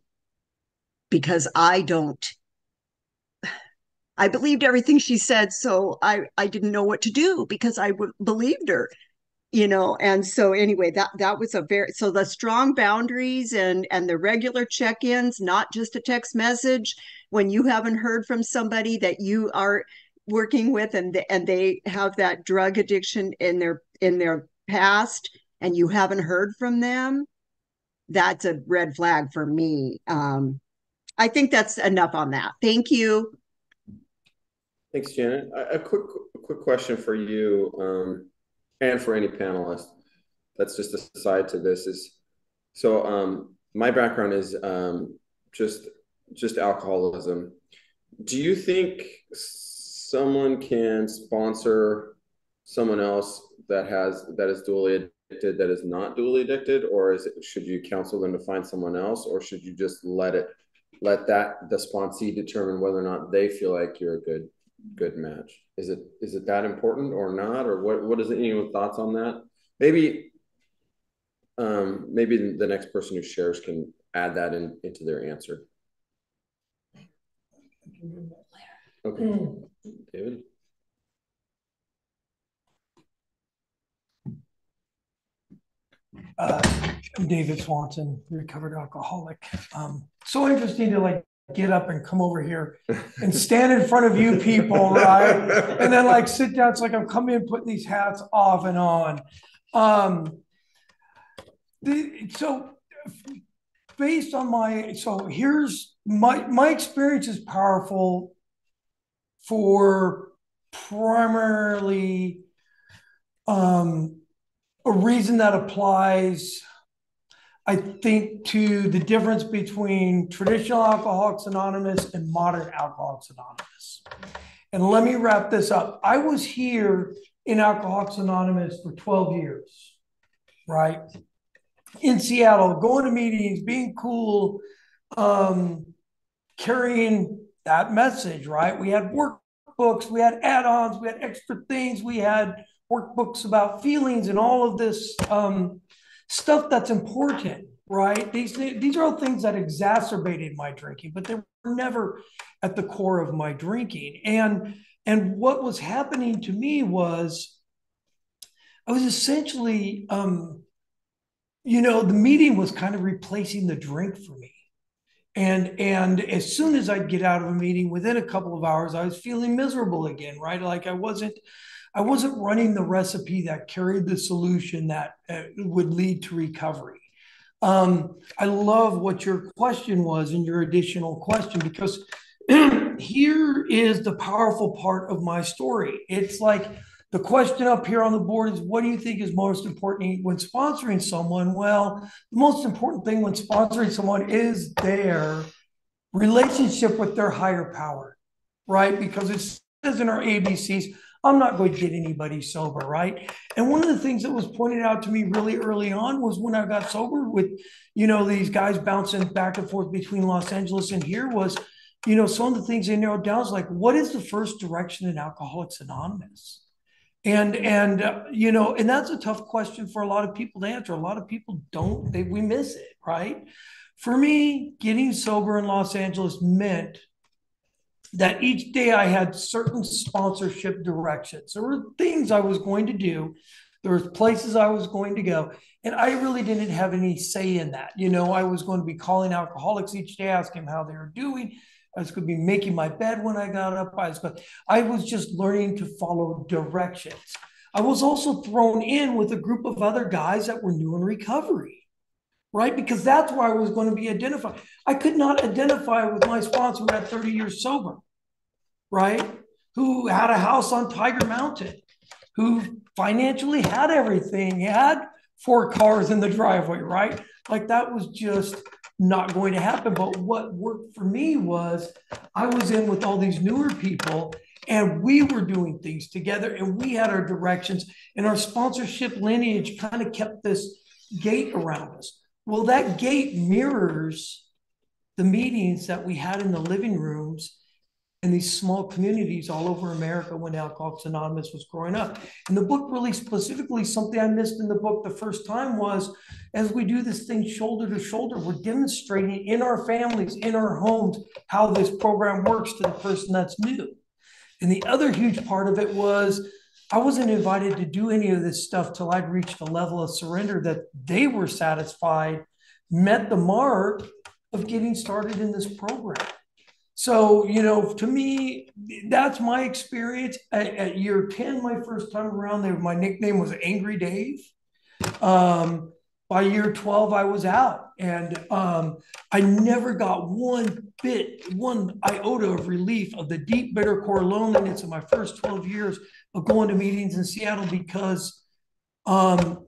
because I don't I believed everything she said so I I didn't know what to do because I w- believed her you know? And so anyway that that was a very so the strong boundaries and and the regular check-ins not just a text message when you haven't heard from somebody that you are working with and the, and they have that drug addiction in their in their past and you haven't heard from them, that's a red flag for me. Um, I think that's enough on that. Thank you. Thanks, Janet. A quick, a quick question for you, um, and for any panelist. That's just a side to this. Is so. Um, my background is um, just just alcoholism. Do you think someone can sponsor someone else that has that is dually addicted that is not dually addicted, or is it should you counsel them to find someone else, or should you just let it let that the sponsee determine whether or not they feel like you're a good good match? Is it is it that important or not, or what what is it? Any thoughts on that? Maybe um, maybe the next person who shares can add that in into their answer. Okay, David. Uh, I'm David Swanson, recovered alcoholic. Um, so interesting to like get up and come over here and stand in front of you people, right? And then like sit down. It's like I'm coming in, putting these hats off and on. Um, the, so based on my, so here's my, my experience is powerful for primarily um, a reason that applies, I think, to the difference between traditional Alcoholics Anonymous and modern Alcoholics Anonymous. And let me wrap this up. I was here in Alcoholics Anonymous for 12 years, right? In Seattle, going to meetings, being cool, um, carrying that message, right? We had workbooks, we had add ons, we had extra things, we had workbooks about feelings and all of this um, stuff that's important, right? These these are all things that exacerbated my drinking, but they were never at the core of my drinking. And and what was happening to me was I was essentially um, you know, the meeting was kind of replacing the drink for me. And and as soon as I'd get out of a meeting, within a couple of hours, I was feeling miserable again, right? Like I wasn't I wasn't running the recipe that carried the solution that uh, would lead to recovery. Um, I love what your question was and your additional question because here is the powerful part of my story. It's like the question up here on the board is what do you think is most important when sponsoring someone? Well, the most important thing when sponsoring someone is their relationship with their higher power, right? Because it says in our ABCs, I'm not going to get anybody sober, right? And one of the things that was pointed out to me really early on was when I got sober with, you know, these guys bouncing back and forth between Los Angeles and here was, you know, some of the things they narrowed down is like, what is the first direction in Alcoholics Anonymous? And and uh, you know, and that's a tough question for a lot of people to answer. A lot of people don't, they, we miss it, right? For me, getting sober in Los Angeles meant that each day I had certain sponsorship directions. There were things I was going to do, there was places I was going to go, and I really didn't have any say in that. You know, I was going to be calling alcoholics each day, asking how they were doing. I was going to be making my bed when I got up. I was, going, I was just learning to follow directions. I was also thrown in with a group of other guys that were new in recovery right? Because that's where I was going to be identified. I could not identify with my sponsor had 30 years sober, right? Who had a house on Tiger Mountain, who financially had everything, he had four cars in the driveway, right? Like that was just not going to happen. But what worked for me was I was in with all these newer people and we were doing things together and we had our directions and our sponsorship lineage kind of kept this gate around us well, that gate mirrors the meetings that we had in the living rooms in these small communities all over America when Alcoholics Anonymous was growing up. And the book really specifically, something I missed in the book the first time was as we do this thing shoulder to shoulder, we're demonstrating in our families, in our homes, how this program works to the person that's new. And the other huge part of it was I wasn't invited to do any of this stuff till I'd reached a level of surrender that they were satisfied, met the mark of getting started in this program. So, you know, to me, that's my experience. At, at year 10, my first time around there, my nickname was Angry Dave. Um, by year 12 i was out and um, i never got one bit one iota of relief of the deep bitter core loneliness of my first 12 years of going to meetings in seattle because um,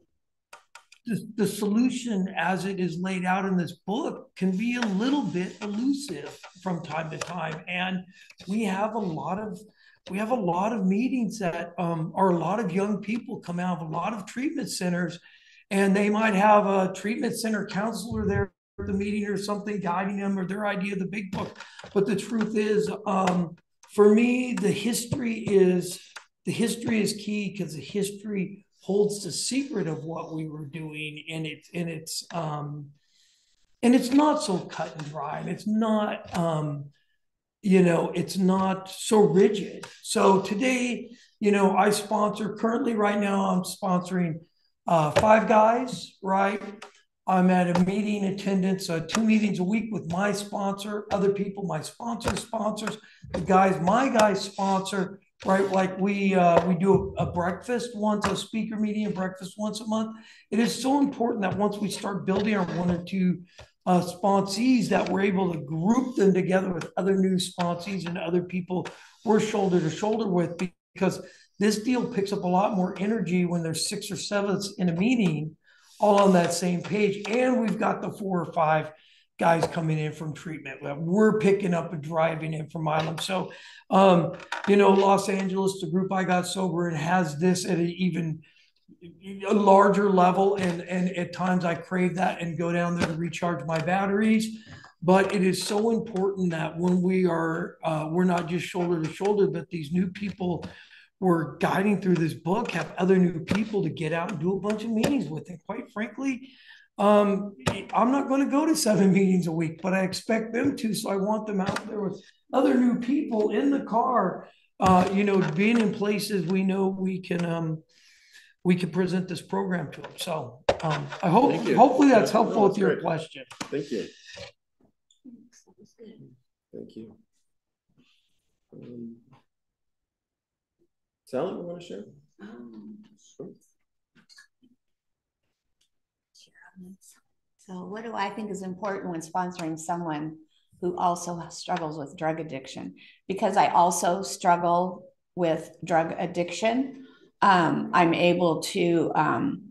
the, the solution as it is laid out in this book can be a little bit elusive from time to time and we have a lot of we have a lot of meetings that um, are a lot of young people come out of a lot of treatment centers and they might have a treatment center counselor there at the meeting or something guiding them or their idea of the big book. But the truth is, um, for me, the history is the history is key because the history holds the secret of what we were doing, and it's and it's um, and it's not so cut and dry, and it's not um, you know, it's not so rigid. So today, you know, I sponsor currently right now. I'm sponsoring uh, five guys, right? I'm at a meeting attendance, uh, two meetings a week with my sponsor, other people, my sponsor sponsors, the guys, my guys sponsor, right? Like we uh, we do a, a, breakfast once, a speaker meeting, a breakfast once a month. It is so important that once we start building our one or two uh, sponsees, that we're able to group them together with other new sponsees and other people we're shoulder to shoulder with because this deal picks up a lot more energy when there's six or seven in a meeting, all on that same page. And we've got the four or five guys coming in from treatment. We're picking up and driving in from Island. So, um, you know, Los Angeles, the group I got sober, in has this at an even a larger level. And, and at times I crave that and go down there to recharge my batteries. But it is so important that when we are, uh, we're not just shoulder to shoulder, but these new people we're guiding through this book, have other new people to get out and do a bunch of meetings with. And quite frankly, um, I'm not going to go to seven meetings a week, but I expect them to. So I want them out there with other new people in the car, uh, you know, being in places we know we can um, we can present this program to them. So um, I hope hopefully that's helpful no, that's with your great. question. Thank you. Thank you. Um, Sally, you want to share? So, what do I think is important when sponsoring someone who also struggles with drug addiction? Because I also struggle with drug addiction, um, I'm able to um,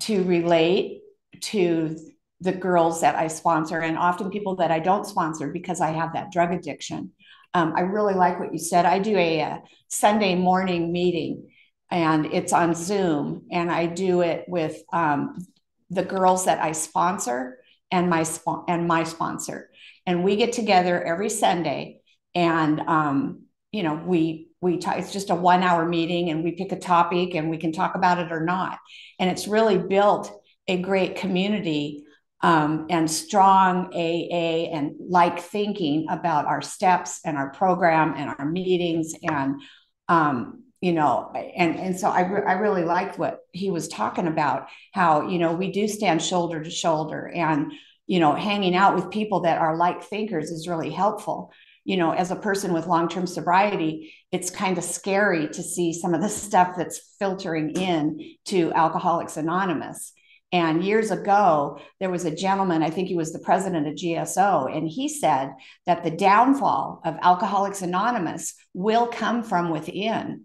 to relate to the girls that I sponsor, and often people that I don't sponsor because I have that drug addiction. Um, I really like what you said. I do a, a, Sunday morning meeting and it's on Zoom, and I do it with um, the girls that I sponsor and my and my sponsor, and we get together every Sunday, and um, you know we we talk, it's just a one hour meeting, and we pick a topic, and we can talk about it or not, and it's really built a great community um, and strong AA and like thinking about our steps and our program and our meetings and um, you know and and so I, re- I really liked what he was talking about how you know we do stand shoulder to shoulder and you know hanging out with people that are like thinkers is really helpful you know as a person with long-term sobriety it's kind of scary to see some of the stuff that's filtering in to alcoholics anonymous and years ago, there was a gentleman, I think he was the president of GSO, and he said that the downfall of Alcoholics Anonymous will come from within.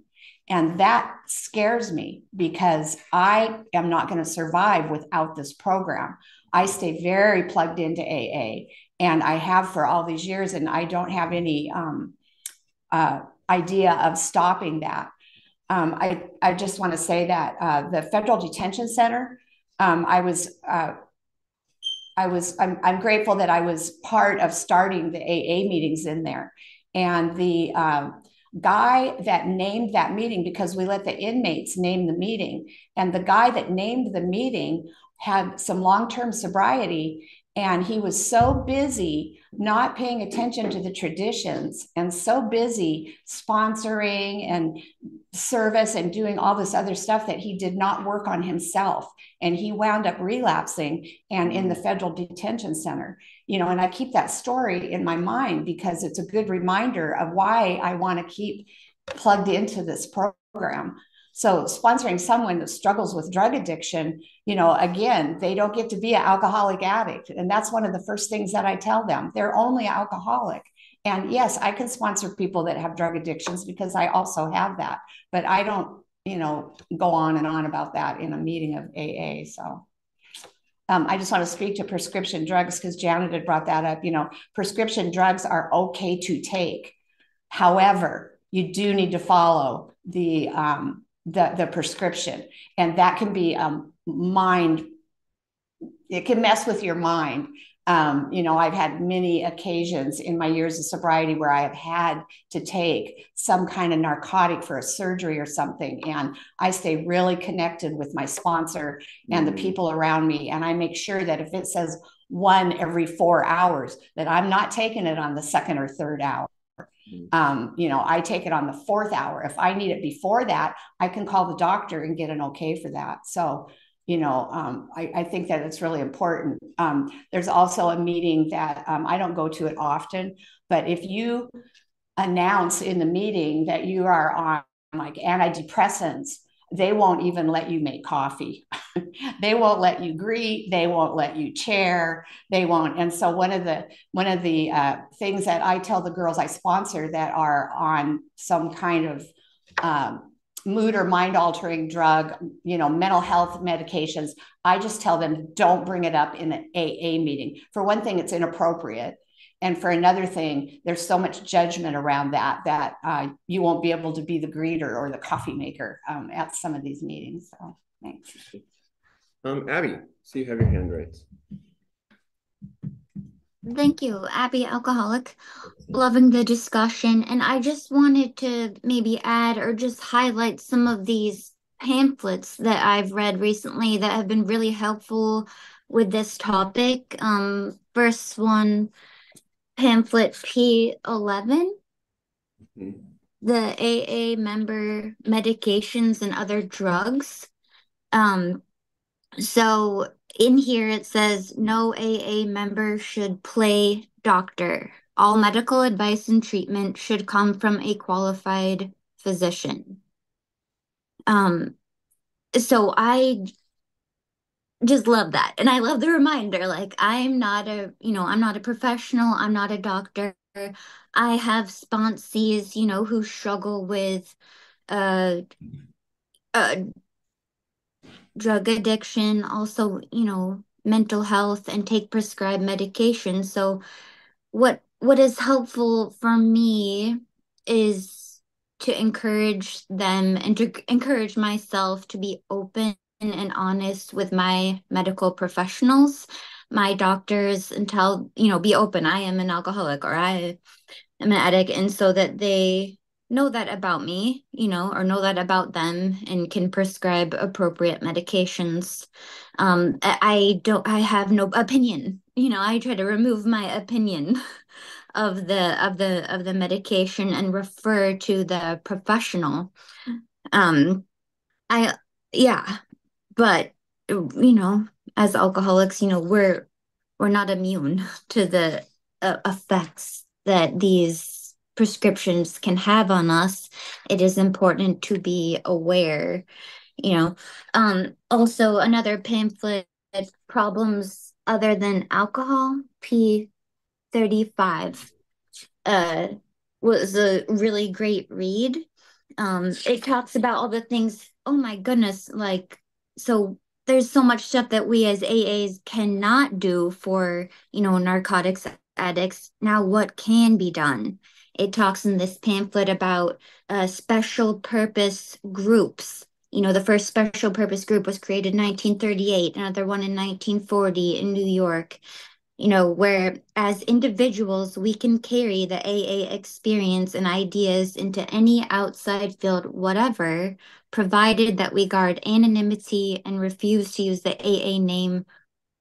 And that scares me because I am not going to survive without this program. I stay very plugged into AA, and I have for all these years, and I don't have any um, uh, idea of stopping that. Um, I, I just want to say that uh, the Federal Detention Center um, I was uh, I was I'm, I'm grateful that I was part of starting the AA meetings in there, and the uh, guy that named that meeting because we let the inmates name the meeting, and the guy that named the meeting had some long term sobriety, and he was so busy not paying attention to the traditions and so busy sponsoring and service and doing all this other stuff that he did not work on himself and he wound up relapsing and in the mm. federal detention center you know and i keep that story in my mind because it's a good reminder of why i want to keep plugged into this program so sponsoring someone that struggles with drug addiction, you know, again, they don't get to be an alcoholic addict. And that's one of the first things that I tell them. They're only alcoholic. And yes, I can sponsor people that have drug addictions because I also have that. But I don't, you know, go on and on about that in a meeting of AA. So um, I just want to speak to prescription drugs because Janet had brought that up. You know, prescription drugs are okay to take. However, you do need to follow the um, the the prescription and that can be um mind it can mess with your mind um, you know i've had many occasions in my years of sobriety where i have had to take some kind of narcotic for a surgery or something and i stay really connected with my sponsor and the mm. people around me and i make sure that if it says one every four hours that i'm not taking it on the second or third hour Mm-hmm. Um, you know, I take it on the fourth hour. If I need it before that, I can call the doctor and get an okay for that. So, you know, um, I, I, think that it's really important. Um, there's also a meeting that um, I don't go to it often, but if you announce in the meeting that you are on like antidepressants, they won't even let you make coffee. they won't let you greet. They won't let you chair. They won't. And so one of the one of the uh, things that I tell the girls I sponsor that are on some kind of um, mood or mind altering drug, you know, mental health medications, I just tell them don't bring it up in an AA meeting. For one thing, it's inappropriate. And for another thing, there's so much judgment around that that uh, you won't be able to be the greeter or the coffee maker um, at some of these meetings. So thanks. Um, Abby, see you have your hand raised. Thank you, Abby Alcoholic. Loving the discussion. And I just wanted to maybe add or just highlight some of these pamphlets that I've read recently that have been really helpful with this topic. Um, first one, pamphlet P11, mm-hmm. the AA member medications and other drugs. Um, so in here it says no AA member should play doctor. All medical advice and treatment should come from a qualified physician. Um, so I just love that. And I love the reminder like I'm not a, you know, I'm not a professional, I'm not a doctor. I have sponsees, you know, who struggle with uh uh drug addiction, also, you know, mental health and take prescribed medication. So what what is helpful for me is to encourage them and to encourage myself to be open and honest with my medical professionals, my doctors, and tell, you know, be open. I am an alcoholic or I am an addict. And so that they know that about me, you know, or know that about them and can prescribe appropriate medications. Um, I don't, I have no opinion, you know, I try to remove my opinion of the, of the, of the medication and refer to the professional. Um, I, yeah, but, you know, as alcoholics, you know, we're, we're not immune to the uh, effects that these prescriptions can have on us, it is important to be aware. You know, um, also another pamphlet, problems other than alcohol, P35, uh, was a really great read. Um, it talks about all the things, oh my goodness, like, so there's so much stuff that we as AAs cannot do for, you know, narcotics addicts. Now, what can be done? It talks in this pamphlet about uh, special purpose groups. You know, the first special purpose group was created in 1938, another one in 1940 in New York. You know, where as individuals, we can carry the AA experience and ideas into any outside field, whatever, provided that we guard anonymity and refuse to use the AA name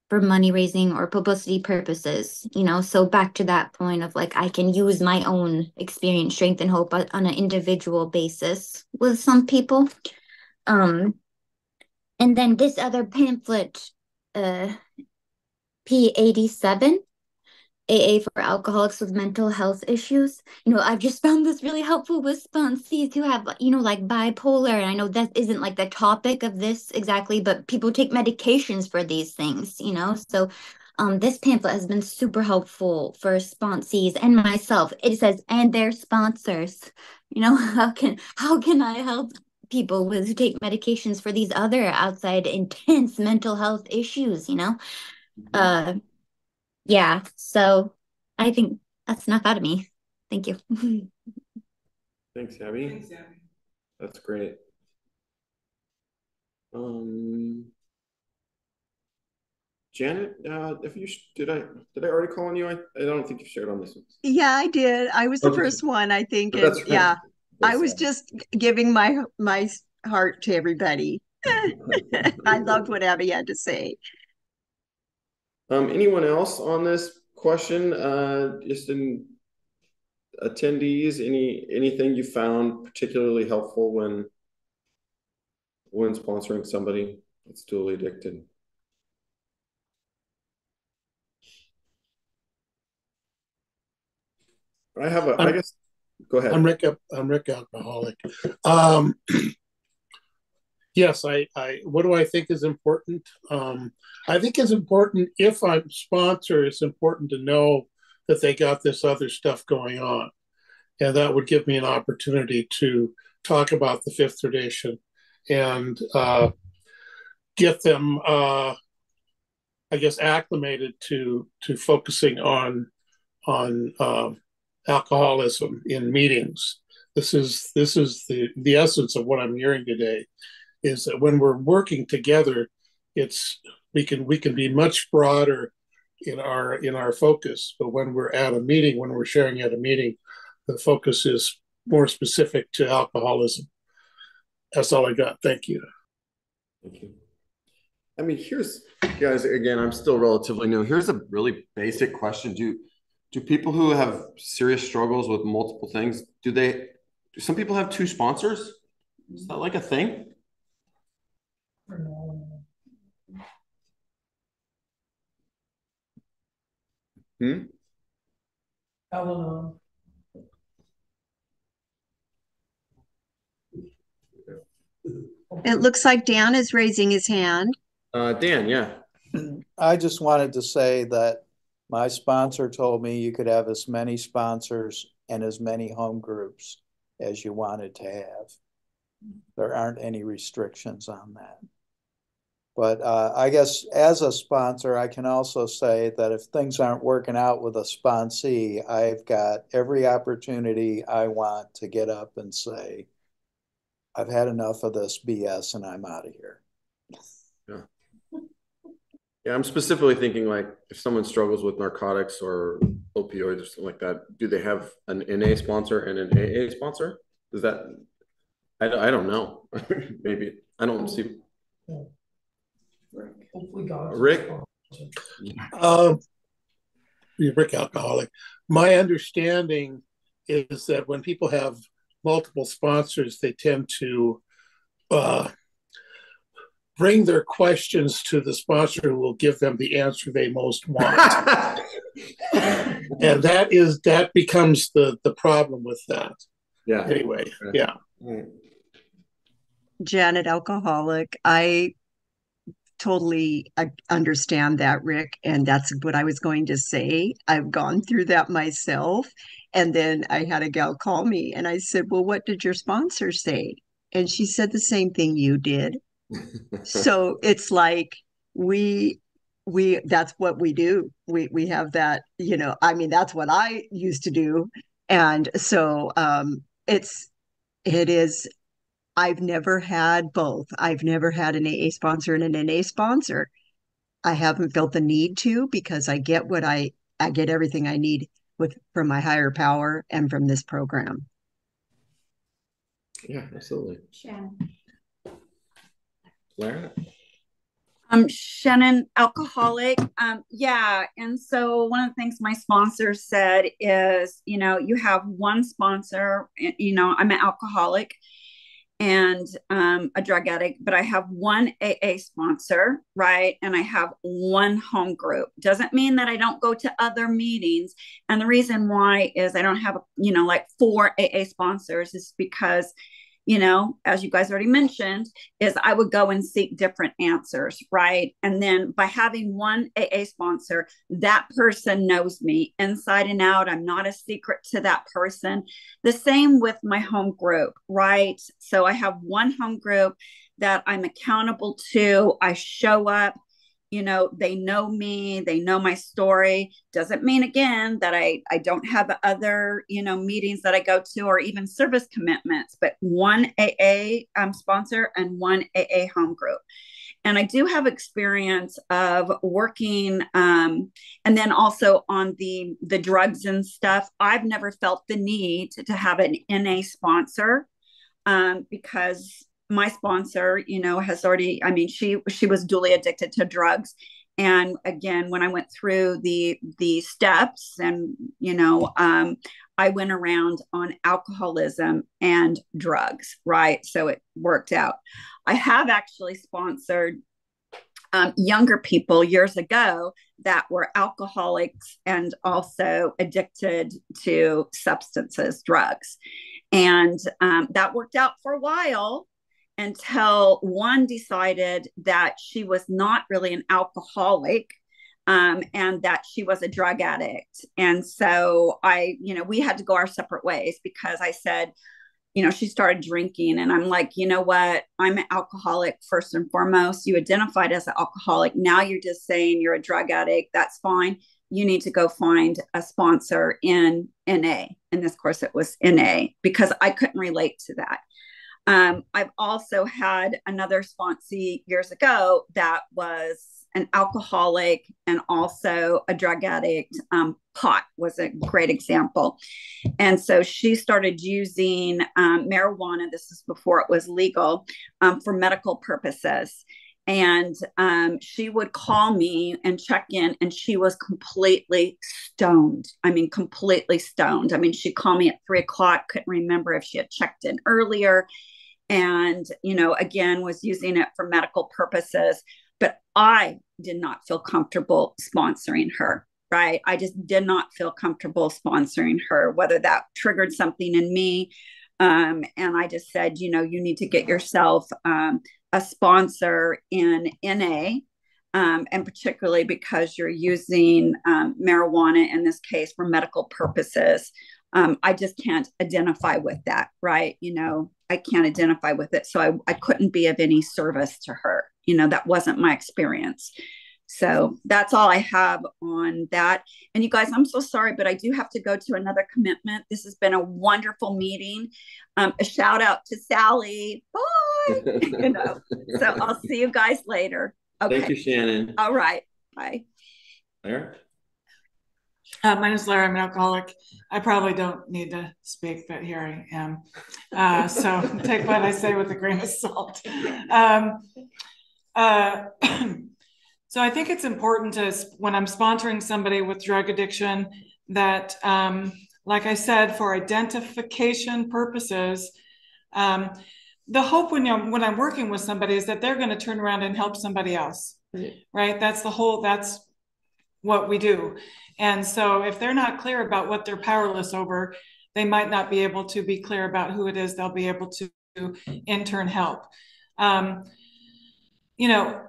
for money raising or publicity purposes you know? So back to that point of like i can use my own experience strength and hope on an individual basis with some people. Um and then this other pamphlet uh p87 AA for alcoholics with mental health issues. You know, I've just found this really helpful with sponsees who have, you know, like bipolar. And I know that isn't like the topic of this exactly, but people take medications for these things, you know? So um, this pamphlet has been super helpful for sponsees and myself. It says, and their sponsors. You know, how can how can I help people with who take medications for these other outside intense mental health issues, you know? Mm-hmm. Uh yeah, so I think that's enough out of me. Thank you. Thanks, Abby. Thanks, Abby. That's great. Um, Janet, uh, if you did I did I already call on you? I, I don't think you shared on this one. Yeah, I did. I was the okay. first one. I think. And, right. Yeah, I was just giving my my heart to everybody. I loved what Abby had to say. Um, anyone else on this question? Uh, just in attendees, any anything you found particularly helpful when when sponsoring somebody that's dually addicted? I have a. I'm, I guess. Go ahead. I'm Rick. I'm Rick Alcoholic. Um, yes, I, I, what do I think is important? Um, I think it's important if I'm sponsor, it's important to know that they got this other stuff going on. And that would give me an opportunity to talk about the fifth tradition and uh, get them, uh, I guess, acclimated to to focusing on on uh, alcoholism in meetings. This is this is the the essence of what I'm hearing today is that when we're working together, it's we can we can be much broader in our in our focus. But when we're at a meeting, when we're sharing at a meeting, the focus is more specific to alcoholism. That's all I got. Thank you. Thank you. I mean, here's guys. Again, I'm still relatively new. Here's a really basic question: Do do people who have serious struggles with multiple things do they? Do some people have two sponsors? Is that like a thing? Hmm. Eleanor. It looks like Dan is raising his hand. Uh, Dan, yeah. I just wanted to say that my sponsor told me you could have as many sponsors and as many home groups as you wanted to have. There aren't any restrictions on that. But uh, I guess as a sponsor, I can also say that if things aren't working out with a sponsee, I've got every opportunity I want to get up and say, I've had enough of this BS and I'm out of here. Yeah. Yeah, I'm specifically thinking like if someone struggles with narcotics or opioids or something like that, do they have an NA sponsor and an AA sponsor? Does that, I, I don't know. Maybe I don't see. Rick, hopefully God. Rick? Um, Rick alcoholic. My understanding is that when people have multiple sponsors, they tend to uh, bring their questions to the sponsor who will give them the answer they most want. and that is that becomes the the problem with that. Yeah. Anyway, yeah. Janet, alcoholic. I totally uh, understand that, Rick. And that's what I was going to say. I've gone through that myself. And then I had a gal call me and I said, Well, what did your sponsor say? And she said the same thing you did. so it's like we we that's what we do we we have that you know i mean that's what i used to do and so um it's it is i've never had both i've never had an aa sponsor and an na sponsor i haven't felt the need to because i get what i i get everything i need with from my higher power and from this program Yeah, absolutely. Shannon. Lara? Um, Shannon, alcoholic. Um, yeah. And so one of the things my sponsor said is, you know, you have one sponsor, you know, I'm an alcoholic and um, a drug addict, but I have one AA sponsor, right? And I have one home group. Doesn't mean that I don't go to other meetings. And the reason why is I don't have, you know, like four AA sponsors is because you know, as you guys already mentioned, is I would go and seek different answers, right? And then by having one AA sponsor, that person knows me inside and out. I'm not a secret to that person. The same with my home group, right? So I have one home group that I'm accountable to. I show up you know they know me they know my story doesn't mean again that i i don't have other you know meetings that i go to or even service commitments but one aa um, sponsor and one aa home group. And i do have experience of working um, and then also on the the drugs and stuff i've never felt the need to, to have an na sponsor um, because my sponsor, you know, has already, I mean, she she was dually addicted to drugs. And again, when I went through the the steps and you know, um, I went around on alcoholism and drugs, right? So it worked out. I have actually sponsored um, younger people years ago that were alcoholics and also addicted to substances, drugs. And um, that worked out for a while until one decided that she was not really an alcoholic um, and that she was a drug addict. And so I, you know, we had to go our separate ways because I said, you know, she started drinking. And I'm like, you know what? I'm an alcoholic first and foremost. You identified as an alcoholic. Now you're just saying you're a drug addict. That's fine. You need to go find a sponsor in NA. In this course, it was NA because I couldn't relate to that. Um, I've also had another sponsee years ago that was an alcoholic and also a drug addict. Um, pot was a great example. And so she started using um, marijuana, this is before it was legal, um, for medical purposes. And um, she would call me and check in, and she was completely stoned. I mean, completely stoned. I mean, she'd call me at three o'clock, couldn't remember if she had checked in earlier and you know again was using it for medical purposes but i did not feel comfortable sponsoring her right? I just did not feel comfortable sponsoring her whether that triggered something in me um, and i just said you know you need to get yourself um, a sponsor in na um, and particularly because you're using um, marijuana in this case for medical purposes um, I just can't identify with that, right? You know, I can't identify with it. So I, I couldn't be of any service to her. You know, that wasn't my experience. So that's all I have on that. And you guys, I'm so sorry, but I do have to go to another commitment. This has been a wonderful meeting. Um, a shout out to Sally. Bye. you know, so I'll see you guys later. Okay. Thank you, Shannon. All right. Bye. There. Uh, my name is Larry. I'm an alcoholic. I probably don't need to speak, but here I am. Uh, so take what I say with a grain of salt. Um, uh, so I think it's important to, when I'm sponsoring somebody with drug addiction, that, um, like I said, for identification purposes, um, the hope when you're, when I'm working with somebody is that they're going to turn around and help somebody else, right? That's the whole. That's what we do. And so if they're not clear about what they're powerless over, they might not be able to be clear about who it is they'll be able to in turn help. Um, you know,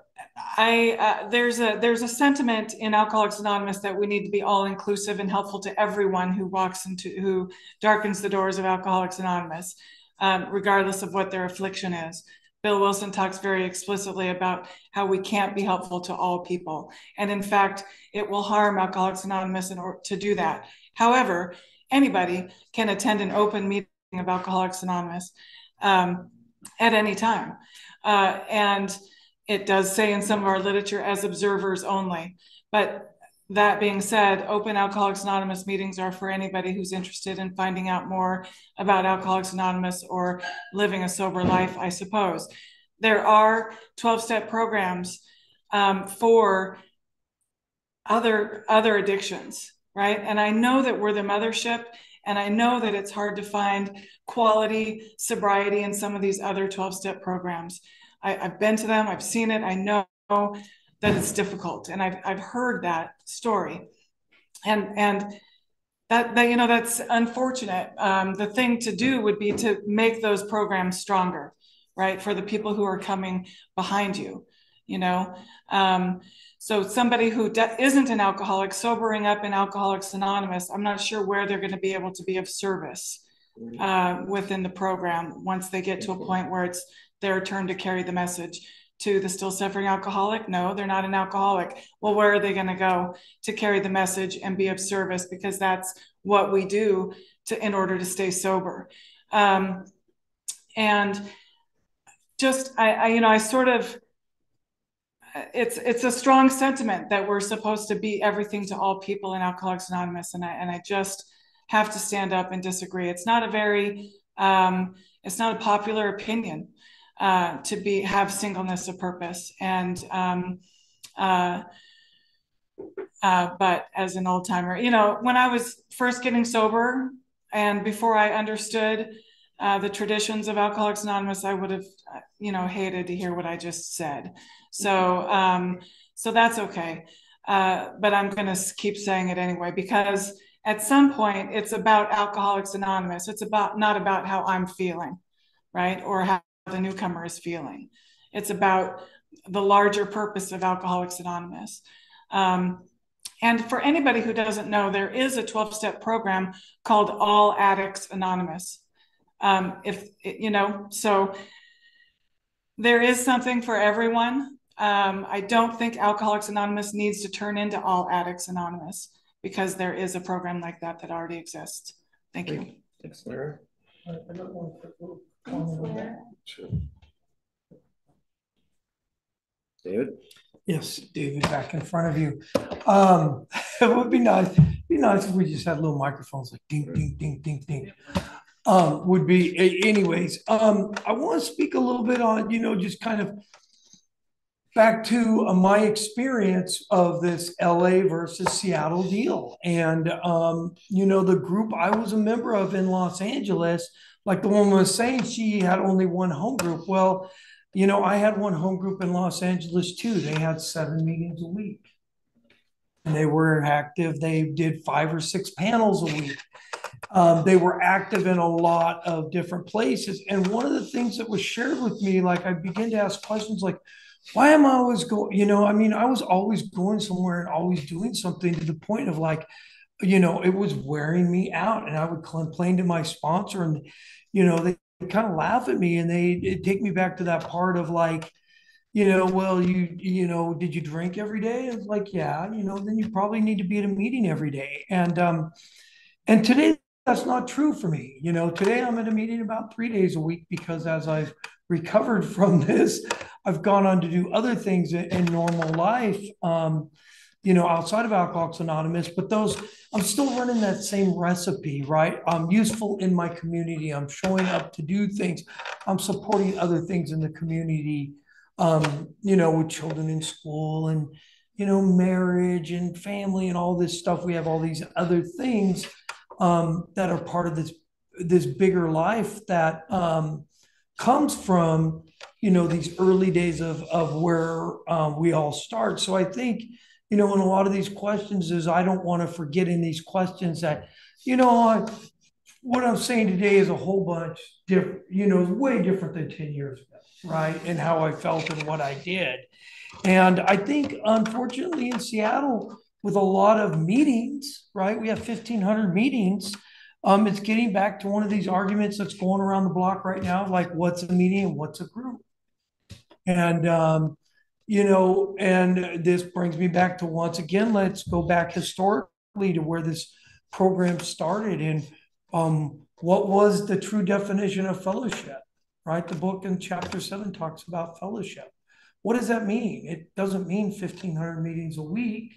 I uh, there's a there's a sentiment in Alcoholics Anonymous that we need to be all inclusive and helpful to everyone who walks into who darkens the doors of Alcoholics Anonymous, um, regardless of what their affliction is. Bill Wilson talks very explicitly about how we can't be helpful to all people. And in fact, it will harm Alcoholics Anonymous in order to do that. However, anybody can attend an open meeting of Alcoholics Anonymous um, at any time. Uh, and it does say in some of our literature as observers only. But that being said, Open Alcoholics Anonymous meetings are for anybody who's interested in finding out more about Alcoholics Anonymous or living a sober life, I suppose. There are 12 step programs um, for other, other addictions, right? And I know that we're the mothership, and I know that it's hard to find quality sobriety in some of these other 12 step programs. I, I've been to them, I've seen it, I know that it's difficult. And I've, I've heard that story. And, and that, that, you know, that's unfortunate. Um, the thing to do would be to make those programs stronger, right? For the people who are coming behind you, you know? Um, so somebody who de- isn't an alcoholic, sobering up in Alcoholics Anonymous, I'm not sure where they're going to be able to be of service uh, within the program once they get to a point where it's their turn to carry the message to the still suffering alcoholic? No, they're not an alcoholic. Well, where are they going to go to carry the message and be of service? Because that's what we do to in order to stay sober. Um, and just I, I, you know, I sort of it's it's a strong sentiment that we're supposed to be everything to all people in Alcoholics Anonymous, and I and I just have to stand up and disagree. It's not a very um, it's not a popular opinion uh, to be have singleness of purpose. And um, uh, uh, but as an old timer you know when i was first getting sober and before i understood uh, the traditions of alcoholics anonymous i would have you know hated to hear what i just said. So um, so that's okay. Uh, but i'm going to keep saying it anyway because at some point it's about alcoholics anonymous. It's about not about how i'm feeling right? Or how the newcomer is feeling. It's about the larger purpose of Alcoholics Anonymous. Um, and for anybody who doesn't know, there is a 12 step program called All Addicts Anonymous. Um, if you know, so there is something for everyone. Um, I don't think Alcoholics Anonymous needs to turn into All Addicts Anonymous because there is a program like that that already exists. Thank you. Thanks, Larry. David? Yes, David, back in front of you. Um, it would be nice, be nice if we just had little microphones like ding, ding, ding, ding, ding. Um, would be, anyways. Um, I want to speak a little bit on, you know, just kind of back to uh, my experience of this LA versus Seattle deal. And, um, you know, the group I was a member of in Los Angeles, like the woman was saying, she had only one home group. Well, you know, I had one home group in Los Angeles too. They had seven meetings a week. And they were active. They did five or six panels a week. Um, they were active in a lot of different places. And one of the things that was shared with me, like I began to ask questions like, why am I always going? You know, I mean, I was always going somewhere and always doing something to the point of like, you know, it was wearing me out. And I would complain to my sponsor, and, you know, they kind of laugh at me and they take me back to that part of like, you know, well, you, you know, did you drink every day? It's like, yeah, you know, then you probably need to be at a meeting every day. And, um, and today that's not true for me. You know, today I'm at a meeting about three days a week because as I've recovered from this, I've gone on to do other things in, in normal life. Um, you know, outside of Alcoholics Anonymous, but those, I'm still running that same recipe, right? I'm useful in my community. I'm showing up to do things. I'm supporting other things in the community, um, you know, with children in school and, you know, marriage and family and all this stuff. We have all these other things um, that are part of this, this bigger life that um, comes from, you know, these early days of, of where um, we all start. So I think, you know, in a lot of these questions is I don't want to forget in these questions that, you know, I, what I'm saying today is a whole bunch different, you know, way different than 10 years ago, right? And how I felt and what I did. And I think, unfortunately, in Seattle, with a lot of meetings, right? We have 1,500 meetings. Um, it's getting back to one of these arguments that's going around the block right now, like what's a meeting and what's a group. And um, you know, and this brings me back to once again, let's go back historically to where this program started and um, what was the true definition of fellowship, right? The book in chapter seven talks about fellowship. What does that mean? It doesn't mean 1,500 meetings a week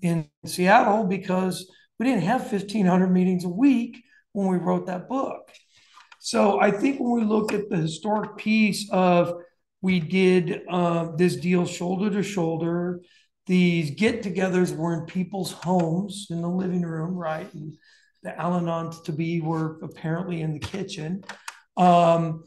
in Seattle because we didn't have 1,500 meetings a week when we wrote that book. So I think when we look at the historic piece of we did uh, this deal shoulder to shoulder. These get togethers were in people's homes in the living room, right? And the Al Anons to be were apparently in the kitchen. Um,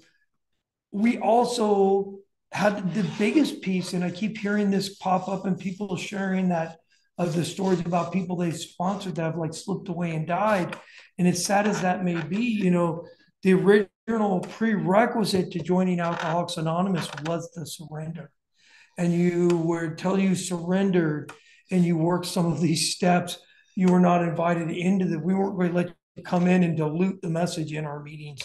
we also had the biggest piece, and I keep hearing this pop up and people sharing that of the stories about people they sponsored that have like slipped away and died. And as sad as that may be, you know, the original prerequisite to joining Alcoholics Anonymous was the surrender. And you were until you surrendered and you worked some of these steps, you were not invited into the, we weren't going to let you come in and dilute the message in our meetings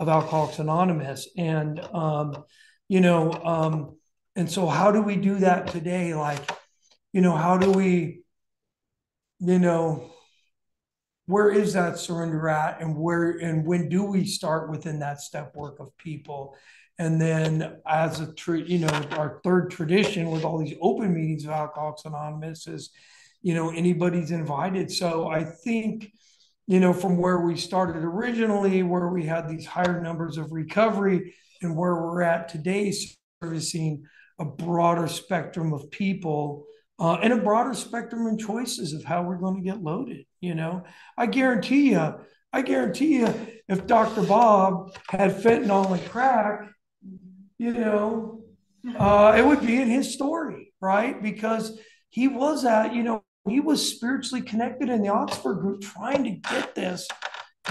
of Alcoholics Anonymous. And, um, you know, um, and so how do we do that today? Like, you know, how do we, you know, where is that surrender at and where and when do we start within that step work of people? And then as a true, you know our third tradition with all these open meetings of alcoholics anonymous is you know anybody's invited. So i think you know from where we started originally where we had these higher numbers of recovery and where we're at today servicing a broader spectrum of people uh, and a broader spectrum and choices of how we're going to get loaded. You know, I guarantee you, I guarantee you, if Dr. Bob had fentanyl and crack, you know, uh, it would be in his story, right? Because he was at, you know, he was spiritually connected in the Oxford group trying to get this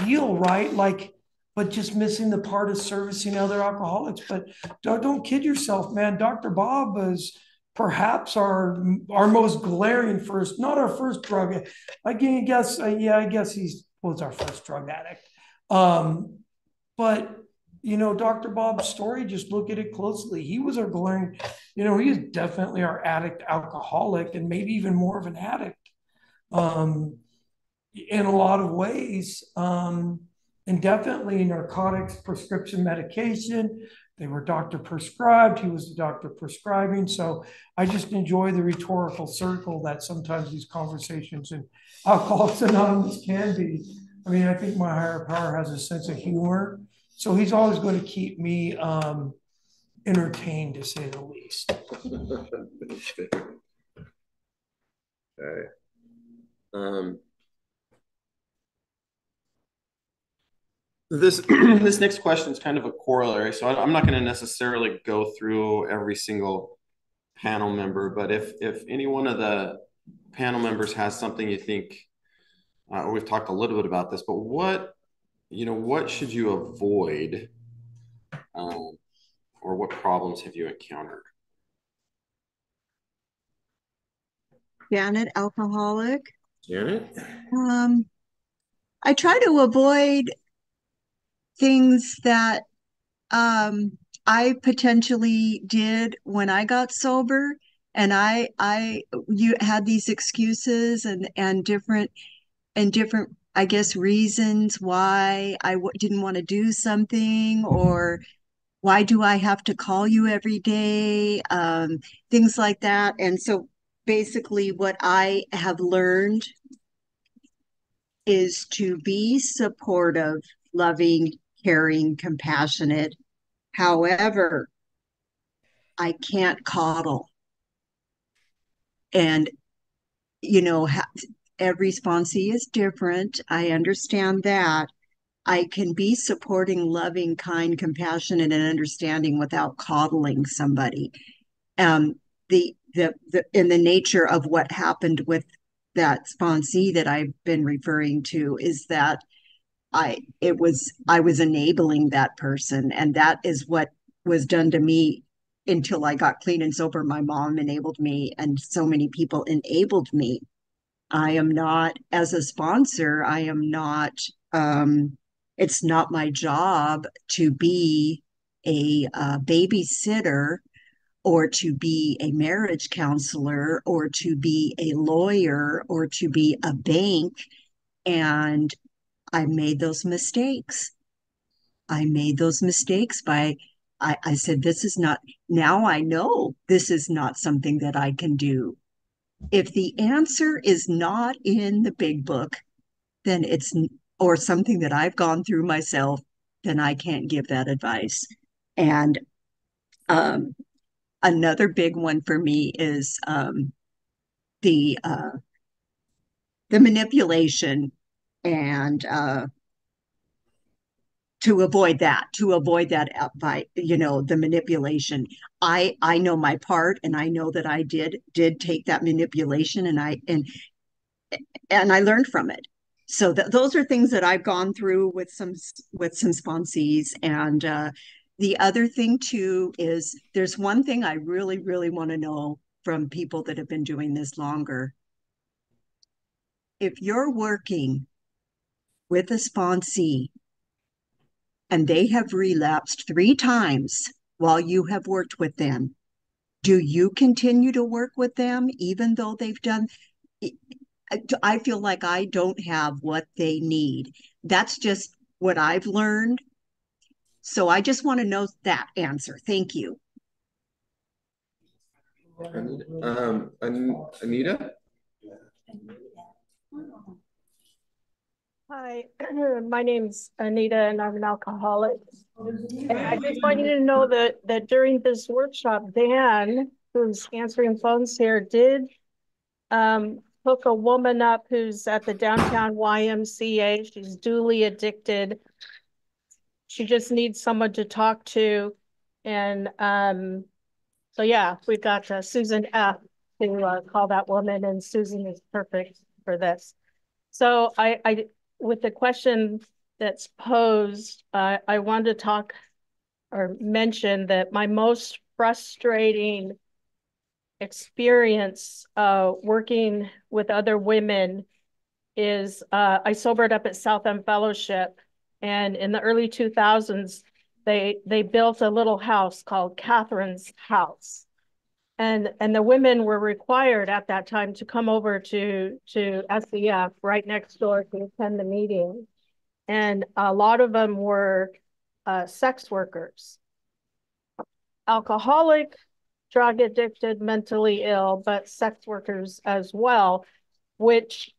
deal right, like, but just missing the part of servicing other alcoholics. But don't, don't kid yourself, man. Dr. Bob was perhaps our our most glaring first, not our first drug. I guess, uh, yeah, I guess he's was our first drug addict. Um, but you know, Dr. Bob's story, just look at it closely. He was our glaring, you know, he is definitely our addict alcoholic and maybe even more of an addict um, in a lot of ways. Um, and definitely narcotics, prescription medication, They were doctor prescribed. He was the doctor prescribing. So I just enjoy the rhetorical circle that sometimes these conversations in Alcoholics Anonymous can be. I mean, I think my higher power has a sense of humor. So he's always going to keep me um, entertained, to say the least. okay. Um, this this next question is kind of a corollary, so I, am not going to necessarily go through every single panel member, but if if any one of the panel members has something you think, uh, we've talked a little bit about this, but what you know, what should you avoid, um, or what problems have you encountered? Janet, alcoholic. Janet? Um, I try to avoid things that um, I potentially did when I got sober, and I I you had these excuses and and different and different I guess reasons why I w- didn't want to do something or why do I have to call you every day? Um, things like that. And so basically, what I have learned is to be supportive, loving, caring, compassionate. However, I can't coddle. And, you know, every sponsee is different. I understand that. I can be supporting, loving, kind, compassionate, and understanding without coddling somebody. Um, the, the the in the nature of what happened with that sponsee that I've been referring to is that I it was I was enabling that person and that is what was done to me until I got clean and sober. My mom enabled me and so many people enabled me. I am not as a sponsor I am not um it's not my job to be a uh, babysitter or to be a marriage counselor or to be a lawyer or to be a bank. And I made those mistakes. I made those mistakes by, I, I said, this is not, now I know this is not something that I can do. If the answer is not in the big book, then it's, or something that I've gone through myself, then I can't give that advice. And um, another big one for me is um, the uh, the manipulation and uh, to avoid that to avoid that uh, by you know the manipulation. I i know my part and i know that i did did take that manipulation and i and and i learned from it. So th- those are things that i've gone through with some with some sponsees. And uh the other thing too is there's one thing i really really want to know from people that have been doing this longer. If you're working with a sponsee and they have relapsed three times while you have worked with them, do you continue to work with them even though they've done? I feel like I don't have what they need. That's just what I've learned. So I just want to know that answer. Thank you. Um, Anita? Hi, my name's Anita and I'm an alcoholic. And I just want you to know that, that during this workshop, Dan, who's answering phones here, did um, hook a woman up who's at the downtown YMCA. She's dually addicted. She just needs someone to talk to. And um, so, yeah, we've got uh, Susan F to uh, call that woman, and Susan is perfect for this. So I, I with the question that's posed, uh, I want to talk or mention that my most frustrating experience uh, working with other women is uh, I sobered up at South End Fellowship, and in the early 2000s, they they built a little house called Catherine's House, and and the women were required at that time to come over to to SEF right next door to attend the meeting, and a lot of them were uh, sex workers, alcoholic, drug addicted, mentally ill, but sex workers as well, which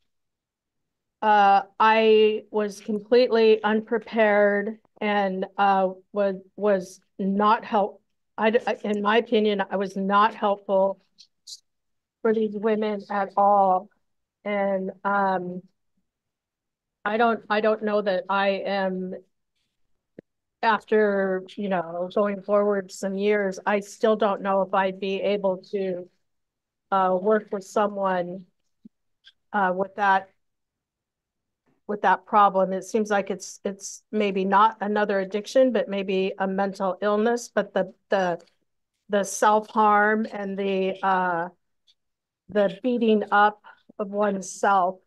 uh, I was completely unprepared and uh, was was not help. I, in my opinion, I was not helpful for these women at all, and um, I don't I don't know that I am. After you know going forward some years, I still don't know if I'd be able to uh, work with someone uh, with that with that problem. It seems like it's it's maybe not another addiction, but maybe a mental illness. But the the the self harm and the uh, the beating up of oneself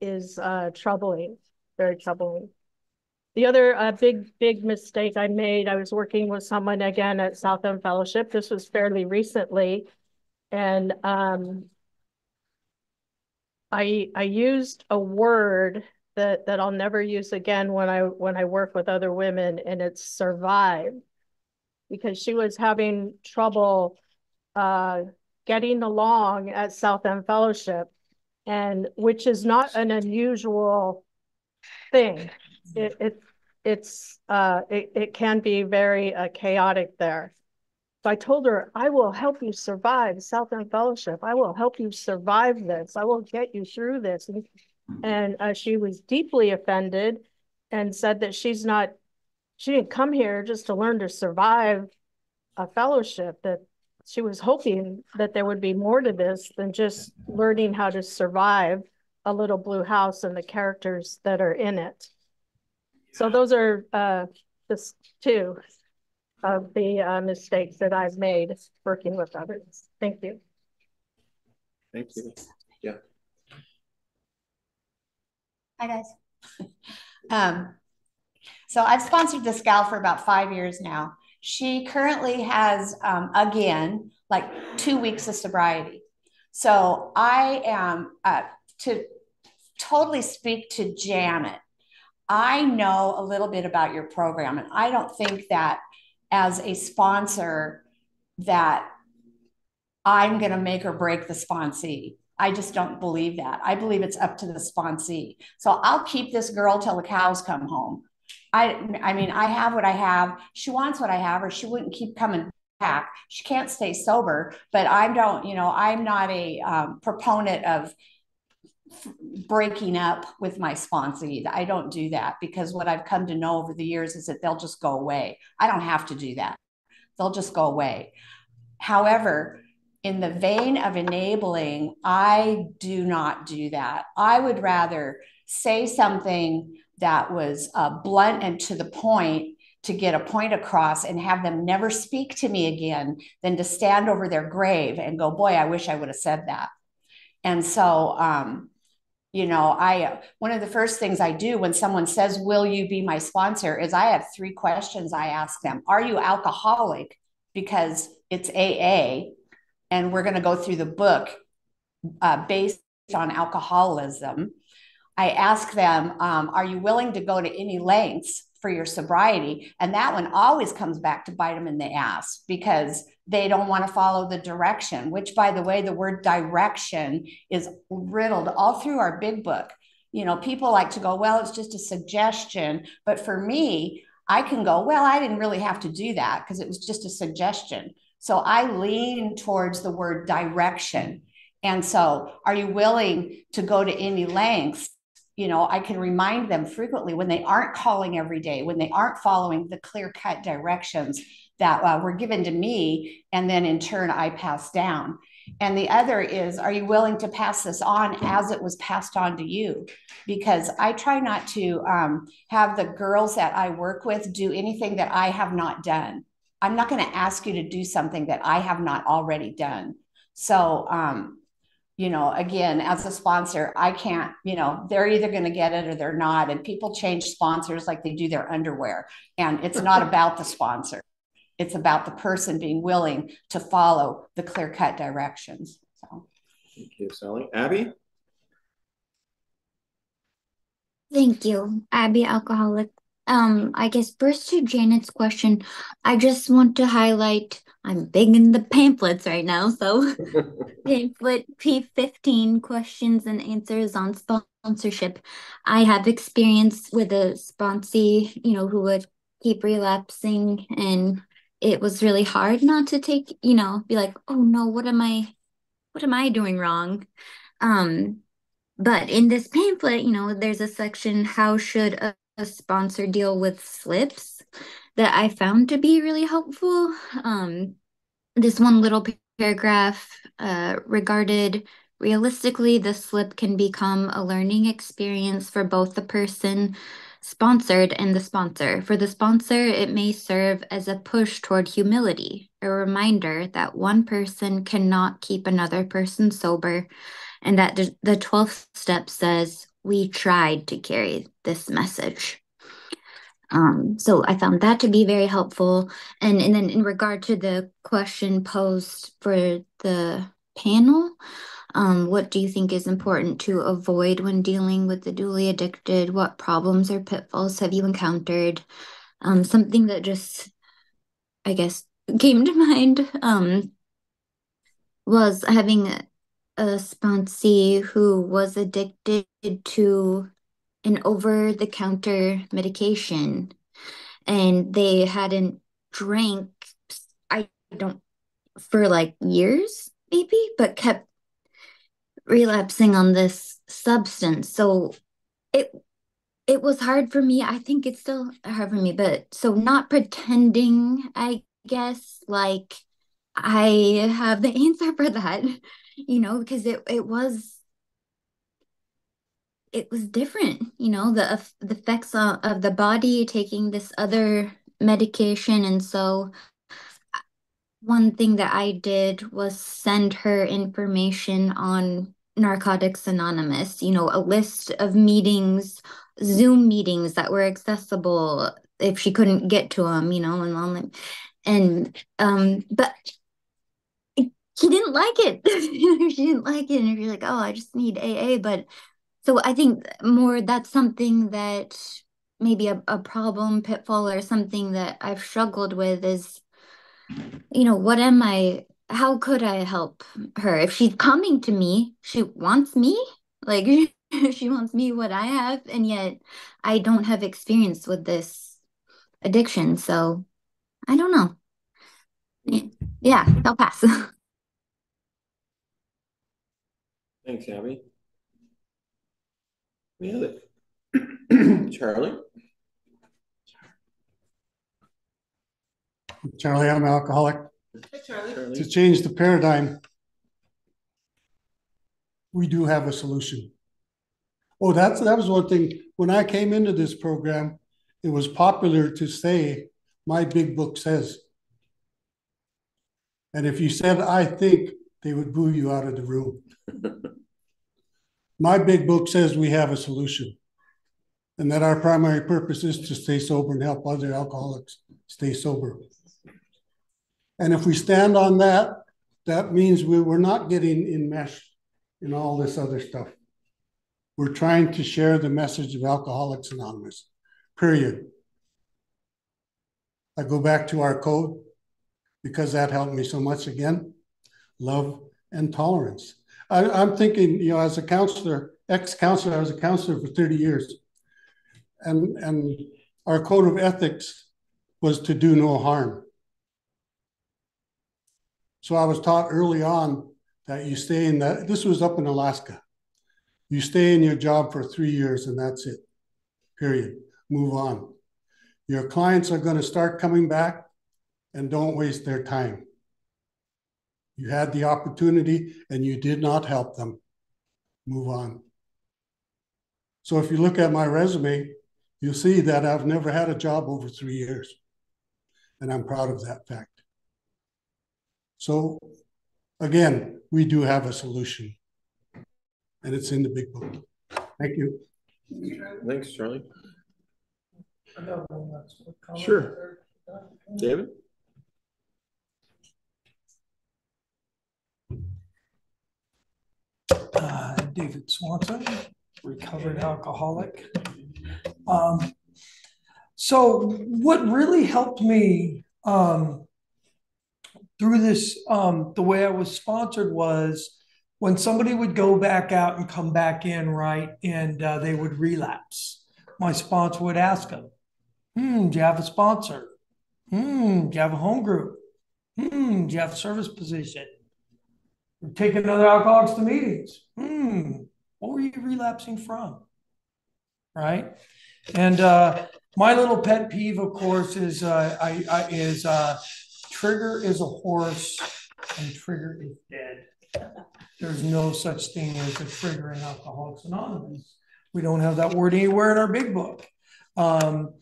is uh, troubling, very troubling. The other uh, big, big mistake I made, I was working with someone again at South End Fellowship. This was fairly recently. And um, I I used a word that that I'll never use again when I when I work with other women, and it's survive, because she was having trouble uh, getting along at South End Fellowship, and which is not an unusual thing. It, it it's uh it, it can be very uh, chaotic there. So I told her, I will help you survive South End Fellowship. I will help you survive this. I will get you through this. And, and uh, she was deeply offended and said that she's not, she didn't come here just to learn to survive a fellowship, that she was hoping that there would be more to this than just learning how to survive a little blue house and the characters that are in it. So those are uh, just two of the uh, mistakes that I've made working with others. Thank you. Thank you. Yeah. Hi, guys. um, so I've sponsored this gal for about five years now. She currently has, um, again, like two weeks of sobriety. So I am, uh, to totally speak to Janet, I know a little bit about your program, and I don't think that as a sponsor that I'm going to make or break the sponsee. I just don't believe that. I believe it's up to the sponsee. So I'll keep this girl till the cows come home. I, I mean, I have what I have. She wants what I have, or she wouldn't keep coming back. She can't stay sober, but I don't, you know, I'm not a um, proponent of breaking up with my sponsee. I don't do that because what I've come to know over the years is that they'll just go away. I don't have to do that. They'll just go away. However, in the vein of enabling, I do not do that. I would rather say something that was uh, blunt and to the point to get a point across and have them never speak to me again than to stand over their grave and go, boy, I wish I would have said that. And so, um, you know i one of the first things i do when someone says will you be my sponsor? is i have three questions i ask them. Are you alcoholic? Because it's aa and we're going to go through the book uh, based on alcoholism. I ask them um, are you willing to go to any lengths for your sobriety and that one always comes back to bite them in the ass because they don't want to follow the direction, which, by the way, the word direction is riddled all through our big book. You know, people like to go, well, it's just a suggestion. But for me, I can go, well, I didn't really have to do that because it was just a suggestion. So I lean towards the word direction. And so, are you willing to go to any lengths? You know, I can remind them frequently when they aren't calling every day, when they aren't following the clear cut directions that uh, were given to me and then in turn I pass down. And the other is, are you willing to pass this on as it was passed on to you? Because I try not to um, have the girls that I work with do anything that I have not done. I'm not going to ask you to do something that I have not already done. So, um, you know, again, as a sponsor, I can't, you know, they're either going to get it or they're not. And people change sponsors like they do their underwear. And it's not about the sponsor it's about the person being willing to follow the clear cut directions. So, thank you, Sally. Abby? Thank you. Abby, alcoholic. Um, I guess first to Janet's question, I just want to highlight I'm big in the pamphlets right now, so pamphlet P15 questions and answers on sponsorship. I have experience with a sponsee, you know, who would keep relapsing and it was really hard not to take, you know, be like, oh no, what am I what am I doing wrong? Um, but in this pamphlet, you know, there's a section how should a, a sponsor deal with slips that I found to be really helpful. Um, this one little paragraph uh, regarded realistically, the slip can become a learning experience for both the person sponsored and the sponsor. For the sponsor, it may serve as a push toward humility, a reminder that one person cannot keep another person sober, and that the 12th step says, We tried to carry this message. Um, so I found that to be very helpful. And, and then in regard to the question posed for the panel, um, what do you think is important to avoid when dealing with the dually addicted? What problems or pitfalls have you encountered? Um, something that just, I guess, came to mind um, was having a, a sponsee who was addicted to an over the counter medication and they hadn't drank I don't for like years maybe but kept relapsing on this substance. So it it was hard for me. I think it's still hard for me but so not pretending I guess like I have the answer for that you know because it it was it was different you know the the effects of, of the body taking this other medication and so one thing that I did was send her information on Narcotics Anonymous, you know, a list of meetings, Zoom meetings that were accessible if she couldn't get to them, you know, and. And um, but she didn't like it. she didn't like it, and if you're like, oh, I just need AA, but so I think more that's something that maybe a, a problem, pitfall, or something that I've struggled with is, you know, what am I, how could I help her? If she's coming to me, she wants me, like she wants me what I have, and yet I don't have experience with this addiction. So I don't know. Yeah, I'll pass. Thanks, Abby. Any other? Charlie? Charlie, I'm an alcoholic. Hey, Charlie. To change the paradigm, we do have a solution. Oh, that's that was one thing. When I came into this program, it was popular to say, "My big book says," and if you said, "I think," they would boo you out of the room. My big book says we have a solution and that our primary purpose is to stay sober and help other alcoholics stay sober. And if we stand on that, that means we, we're not getting enmeshed in all this other stuff. We're trying to share the message of Alcoholics Anonymous, period. I go back to our code because that helped me so much again love and tolerance. I, am thinking, you know, as a counselor, ex-counselor, I was a counselor for 30 years. And, and our code of ethics was to do no harm. So I was taught early on that you stay in that, this was up in Alaska. You stay in your job for three years and that's it, period. Move on. Your clients are going to start coming back and don't waste their time. You had the opportunity and you did not help them. Move on. So if you look at my resume, you'll see that I've never had a job over three years. And I'm proud of that fact. So again, we do have a solution. And it's in the big book. Thank you. Thanks, Charlie. Sure. David? Uh, David Swanson, recovered alcoholic. Um, So what really helped me um, through this, um, the way I was sponsored was when somebody would go back out and come back in, right, and uh, they would relapse. My sponsor would ask them, "Hmm, do you have a sponsor? Hmm, do you have a home group? Hmm, do you have a service position? Taking other alcoholics to meetings. Hmm, what were you relapsing from? Right, and uh, my little pet peeve, of course, is uh, I, I is uh, Trigger is a horse and Trigger is dead. There's no such thing as a trigger in Alcoholics Anonymous. We don't have that word anywhere in our big book. Um,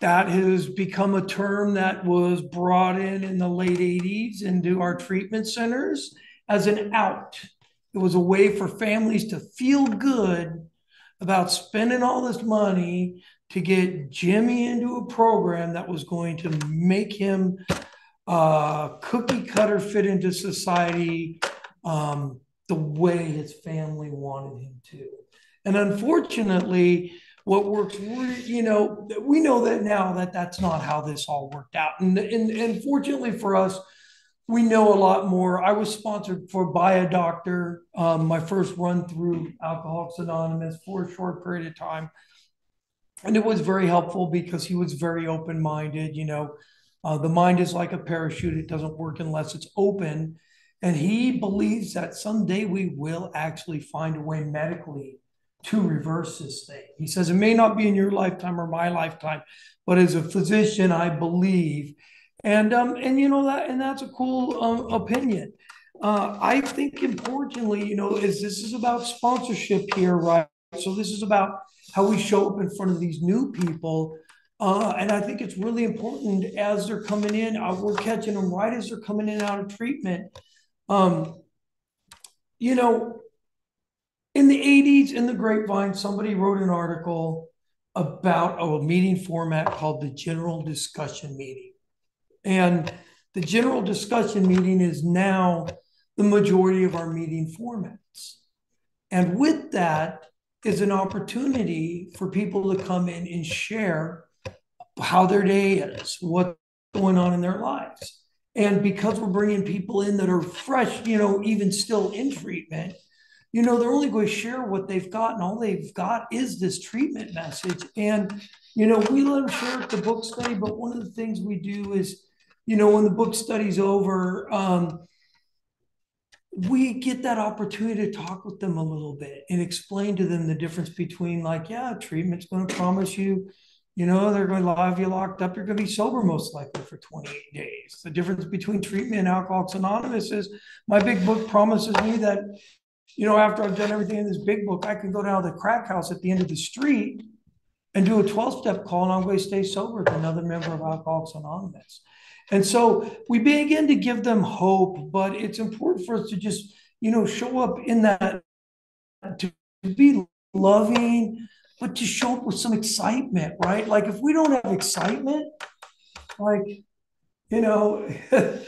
that has become a term that was brought in in the late 80s into our treatment centers as an out. It was a way for families to feel good about spending all this money to get Jimmy into a program that was going to make him uh, cookie cutter fit into society um, the way his family wanted him to. And unfortunately, what works, you know, we know that now that that's not how this all worked out. And, and, and fortunately for us, we know a lot more. I was sponsored for by a doctor, um, my first run through Alcoholics Anonymous for a short period of time. And it was very helpful because he was very open minded. You know, uh, the mind is like a parachute, it doesn't work unless it's open. And he believes that someday we will actually find a way medically to reverse this thing. He says it may not be in your lifetime or my lifetime, but as a physician, I believe. And um, and you know that, and that's a cool um, opinion. Uh, I think importantly, you know, is this is about sponsorship here, right? So this is about how we show up in front of these new people. Uh, and I think it's really important as they're coming in, uh, we're catching them right as they're coming in out of treatment um, you know, in the 80s, in the grapevine, somebody wrote an article about a meeting format called the general discussion meeting. And the general discussion meeting is now the majority of our meeting formats. And with that is an opportunity for people to come in and share how their day is, what's going on in their lives. And because we're bringing people in that are fresh, you know, even still in treatment, you know, they're only going to share what they've got, and all they've got is this treatment message. And, you know, we let them share the book study, but one of the things we do is, you know, when the book study's over, um, we get that opportunity to talk with them a little bit and explain to them the difference between, like, yeah, treatment's going to promise you you know, they're going to have you locked up. You're going to be sober most likely for 28 days. The difference between treatment and Alcoholics Anonymous is my big book promises me that, you know, after I've done everything in this big book, I can go down to the crack house at the end of the street and do a 12 step call and I'm going to stay sober with another member of Alcoholics Anonymous. And so we begin to give them hope, but it's important for us to just, you know, show up in that, to be loving, but to show up with some excitement, right? Like if we don't have excitement, like, you know,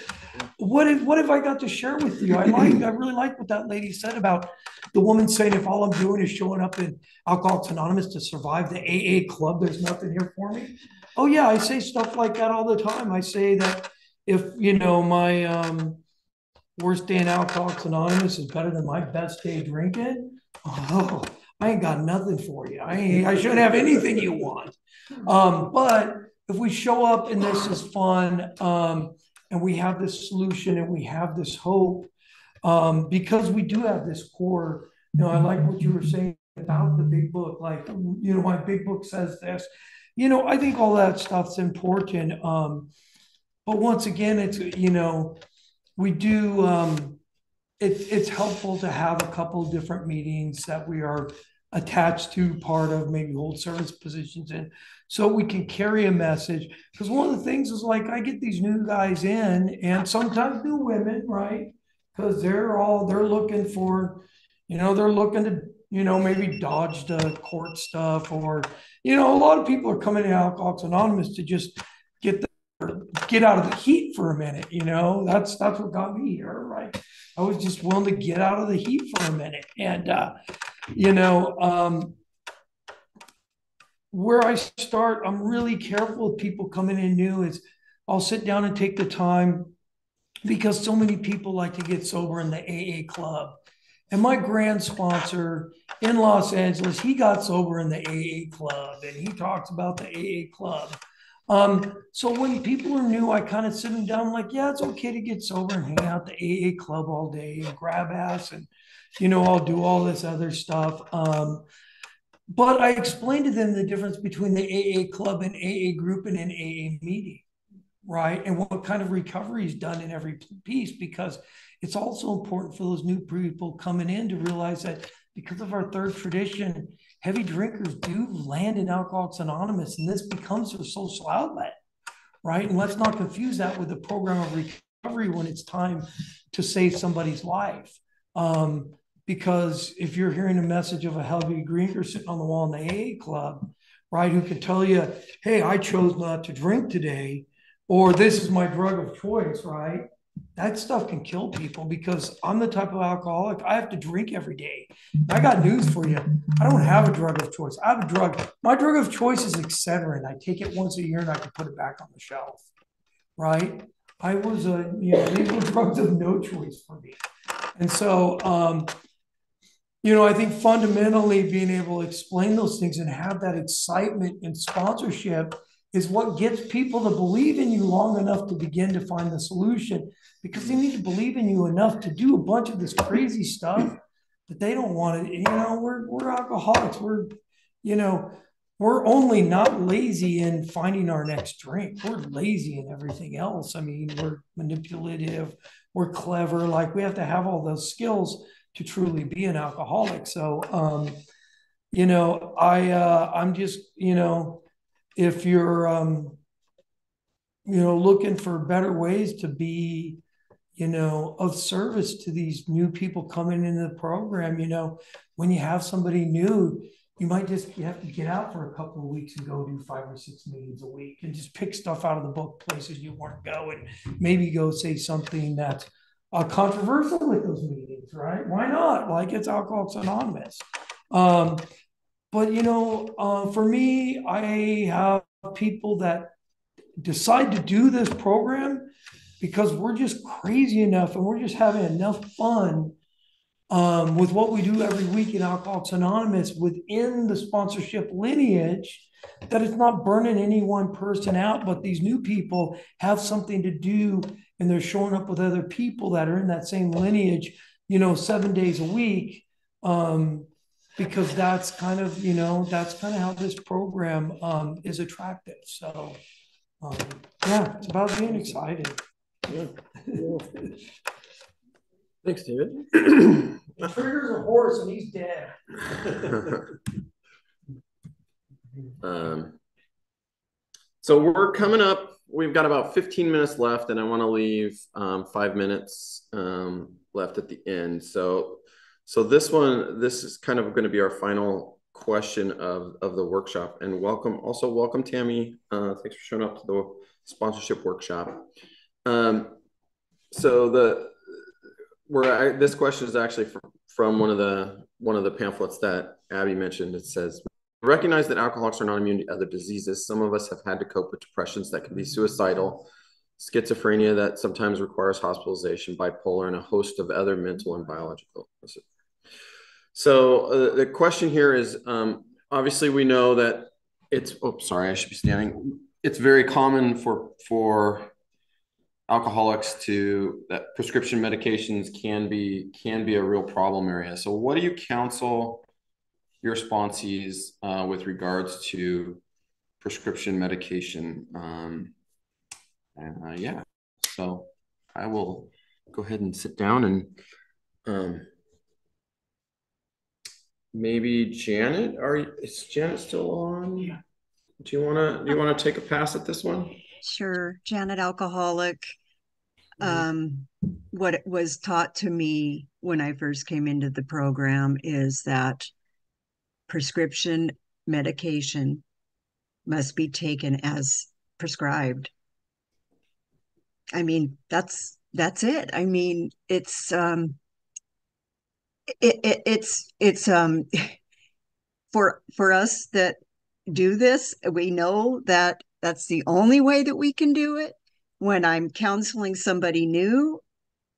what if what if I got to share with you? I like I really like what that lady said about the woman saying if all I'm doing is showing up in Alcoholics Anonymous to survive the AA club, there's nothing here for me. Oh yeah, I say stuff like that all the time. I say that if you know my um, worst day in Alcoholics Anonymous is better than my best day drinking. Oh, I ain't got nothing for you. I I shouldn't have anything you want. Um, but if we show up and this is fun, um, and we have this solution and we have this hope, um, because we do have this core. You know, I like what you were saying about the big book. Like, you know, my big book says this. You know, I think all that stuff's important. Um, but once again, it's you know, we do. Um, it's it's helpful to have a couple different meetings that we are attached to part of maybe hold service positions in so we can carry a message because one of the things is like i get these new guys in and sometimes new women right because they're all they're looking for you know they're looking to you know maybe dodge the court stuff or you know a lot of people are coming to alcoholics anonymous to just get the get out of the heat for a minute you know that's that's what got me here right I was just willing to get out of the heat for a minute. And, uh, you know, um, where I start, I'm really careful with people coming in new. Is I'll sit down and take the time because so many people like to get sober in the AA club. And my grand sponsor in Los Angeles, he got sober in the AA club and he talks about the AA club. Um, so when people are new, I kind of sit them down like, yeah, it's okay to get sober and hang out the AA club all day and grab ass and, you know, I'll do all this other stuff. Um, but I explained to them the difference between the AA club and AA group and an AA meeting, right? And what kind of recovery is done in every piece because it's also important for those new people coming in to realize that because of our third tradition, heavy drinkers do land in Alcoholics Anonymous, and this becomes their social outlet, right? And let's not confuse that with the program of recovery when it's time to save somebody's life. Um, because if you're hearing a message of a heavy drinker sitting on the wall in the AA club, right, who can tell you, hey, I chose not to drink today, or this is my drug of choice, right? That stuff can kill people because I'm the type of alcoholic I have to drink every day. I got news for you. I don't have a drug of choice. I have a drug. My drug of choice is Excedrin. I take it once a year and I can put it back on the shelf. Right? I was a you know these drugs of no choice for me, and so um, you know I think fundamentally being able to explain those things and have that excitement and sponsorship is what gets people to believe in you long enough to begin to find the solution because they need to believe in you enough to do a bunch of this crazy stuff that they don't want to. You know, we're, we're alcoholics. We're, you know, we're only not lazy in finding our next drink. We're lazy in everything else. I mean, we're manipulative, we're clever. Like we have to have all those skills to truly be an alcoholic. So, um, you know, I, uh, I'm just, you know, if you're um, you know looking for better ways to be you know of service to these new people coming into the program you know when you have somebody new you might just you have to get out for a couple of weeks and go do five or six meetings a week and just pick stuff out of the book places you weren't going maybe go say something that's uh, controversial with those meetings right? Why not? Like it's alcoholics anonymous. Um, but you know, uh, for me, I have people that decide to do this program because we're just crazy enough and we're just having enough fun um, with what we do every week in Alcoholics Anonymous within the sponsorship lineage that it's not burning any one person out, but these new people have something to do and they're showing up with other people that are in that same lineage, you know, seven days a week. Um, because that's kind of you know that's kind of how this program um, is attractive. So um, yeah, it's about being excited. Thanks, David. the trigger's a horse and he's dead. um, so we're coming up. We've got about 15 minutes left, and I want to leave um, five minutes um, left at the end. So so this one, this is kind of going to be our final question of, of the workshop. And welcome, also welcome, Tammy. Uh, thanks for showing up to the sponsorship workshop. Um, so the where I, this question is actually from, from one of the one of the pamphlets that Abby mentioned. It says, recognize that alcoholics are not immune to other diseases. Some of us have had to cope with depressions that can be suicidal, schizophrenia that sometimes requires hospitalization, bipolar, and a host of other mental and biological so uh, the question here is, um, obviously we know that it's, oh, sorry, I should be standing. It's very common for, for alcoholics to, that prescription medications can be, can be a real problem area. So what do you counsel your sponsees uh, with regards to prescription medication? Um, and uh, yeah, so I will go ahead and sit down and um, maybe Janet. Are is Janet still on? Yeah. Do you wanna do you wanna take a pass at this one? Sure, Janet, alcoholic. Um, what was taught to me when I first came into the program is that prescription medication must be taken as prescribed. I mean, that's that's it. I mean, it's um it, it, it's it's um for for us that do this. We know that that's the only way that we can do it. When I'm counseling somebody new,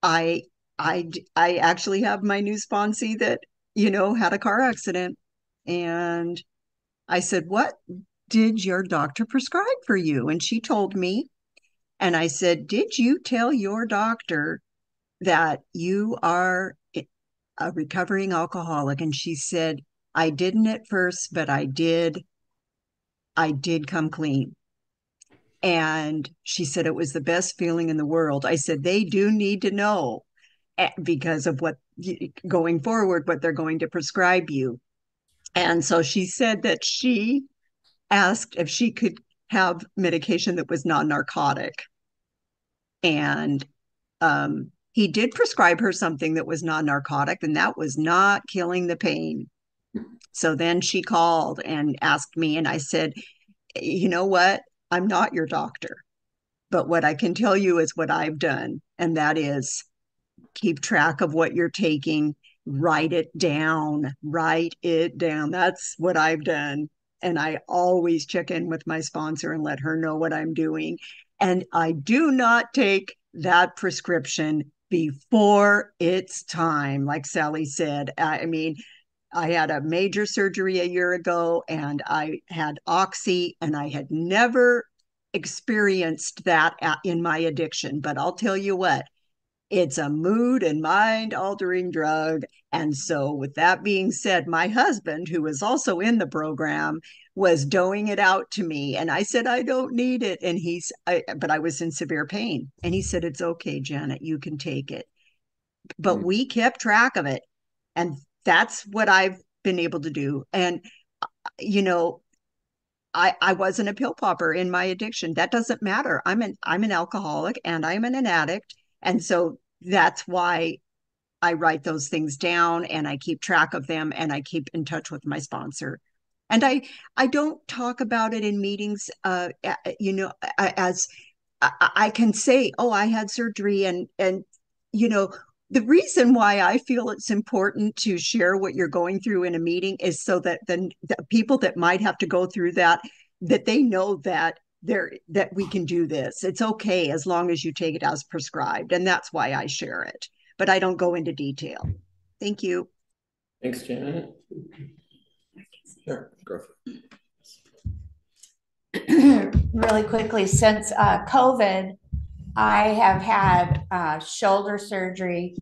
I I I actually have my new sponsee that you know had a car accident, and I said, "What did your doctor prescribe for you?" And she told me, and I said, "Did you tell your doctor that you are a recovering alcoholic?" And she said, "I didn't at first, but I did. I did come clean." And she said it was the best feeling in the world. I said, they do need to know eh, because of what going forward, what they're going to prescribe you. And so she said that she asked if she could have medication that was non narcotic. And um, he did prescribe her something that was non narcotic, and that was not killing the pain. So then she called and asked me, and I said, You know what? I'm not your doctor. But what I can tell you is what I've done, and that is keep track of what you're taking, write it down, write it down. That's what I've done. And I always check in with my sponsor and let her know what I'm doing. And I do not take that prescription before it's time, like Sally said. I mean, I had a major surgery a year ago and I had oxy and I had never experienced that in my addiction. But I'll tell you what, it's a mood and mind altering drug. And so, with that being said, my husband, who was also in the program, was doing it out to me. And I said, I don't need it. And he's, I, but I was in severe pain. And he said, It's okay, Janet, you can take it. But mm-hmm. we kept track of it. And that's what I've been able to do. And, you know, I, I wasn't a pill popper in my addiction. That doesn't matter. I'm an I'm an alcoholic and I'm an, addict. And so that's why I write those things down and I keep track of them and I keep in touch with my sponsor. And I I don't talk about it in meetings uh you know as I, I can say, oh, I had surgery and and you know the reason why I feel it's important to share what you're going through in a meeting is so that the, the people that might have to go through that that they know that there that we can do this. It's okay as long as you take it as prescribed, and that's why I share it. But I don't go into detail. Thank you. Thanks, Janet. Sure, go really quickly, since uh, COVID, I have had uh, shoulder surgery,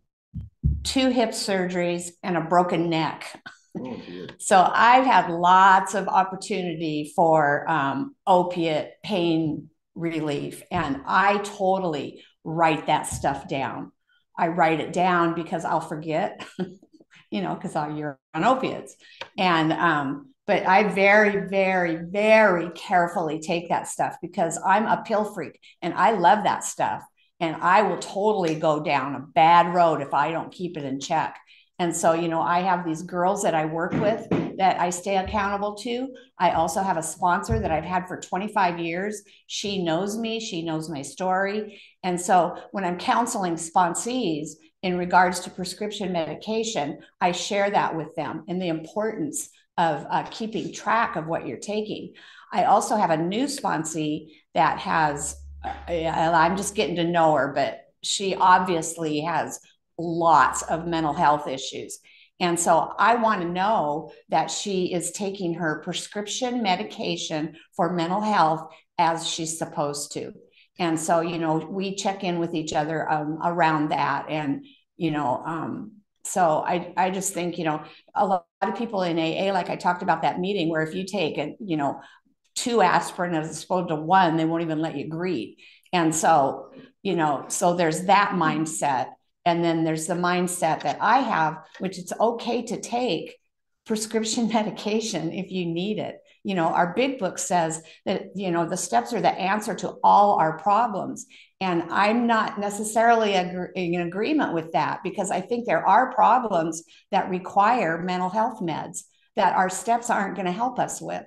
two hip surgeries, and a broken neck. Oh, so I've had lots of opportunity for um, opiate pain relief, and I totally write that stuff down. I write it down because I'll forget, you know, because you're on opiates, and um, but I very, very, very carefully take that stuff because I'm a pill freak and I love that stuff. And I will totally go down a bad road if I don't keep it in check. And so, you know, I have these girls that I work with that I stay accountable to. I also have a sponsor that I've had for 25 years. She knows me, she knows my story. And so, when I'm counseling sponsees in regards to prescription medication, I share that with them and the importance of uh, keeping track of what you're taking. I also have a new sponsee that has, uh, I'm just getting to know her, but she obviously has lots of mental health issues. And so I want to know that she is taking her prescription medication for mental health as she's supposed to. And so, you know, we check in with each other um, around that. And, you know, um, so I, I just think, you know, a lot of people in AA, like I talked about that meeting where if you take it, you know, two aspirin as opposed to one, they won't even let you greet. And so, you know, so there's that mindset. And then there's the mindset that I have, which it's okay to take prescription medication if you need it. You know, our big book says that, you know, the steps are the answer to all our problems. And I'm not necessarily agree- in agreement with that because I think there are problems that require mental health meds that our steps aren't going to help us with.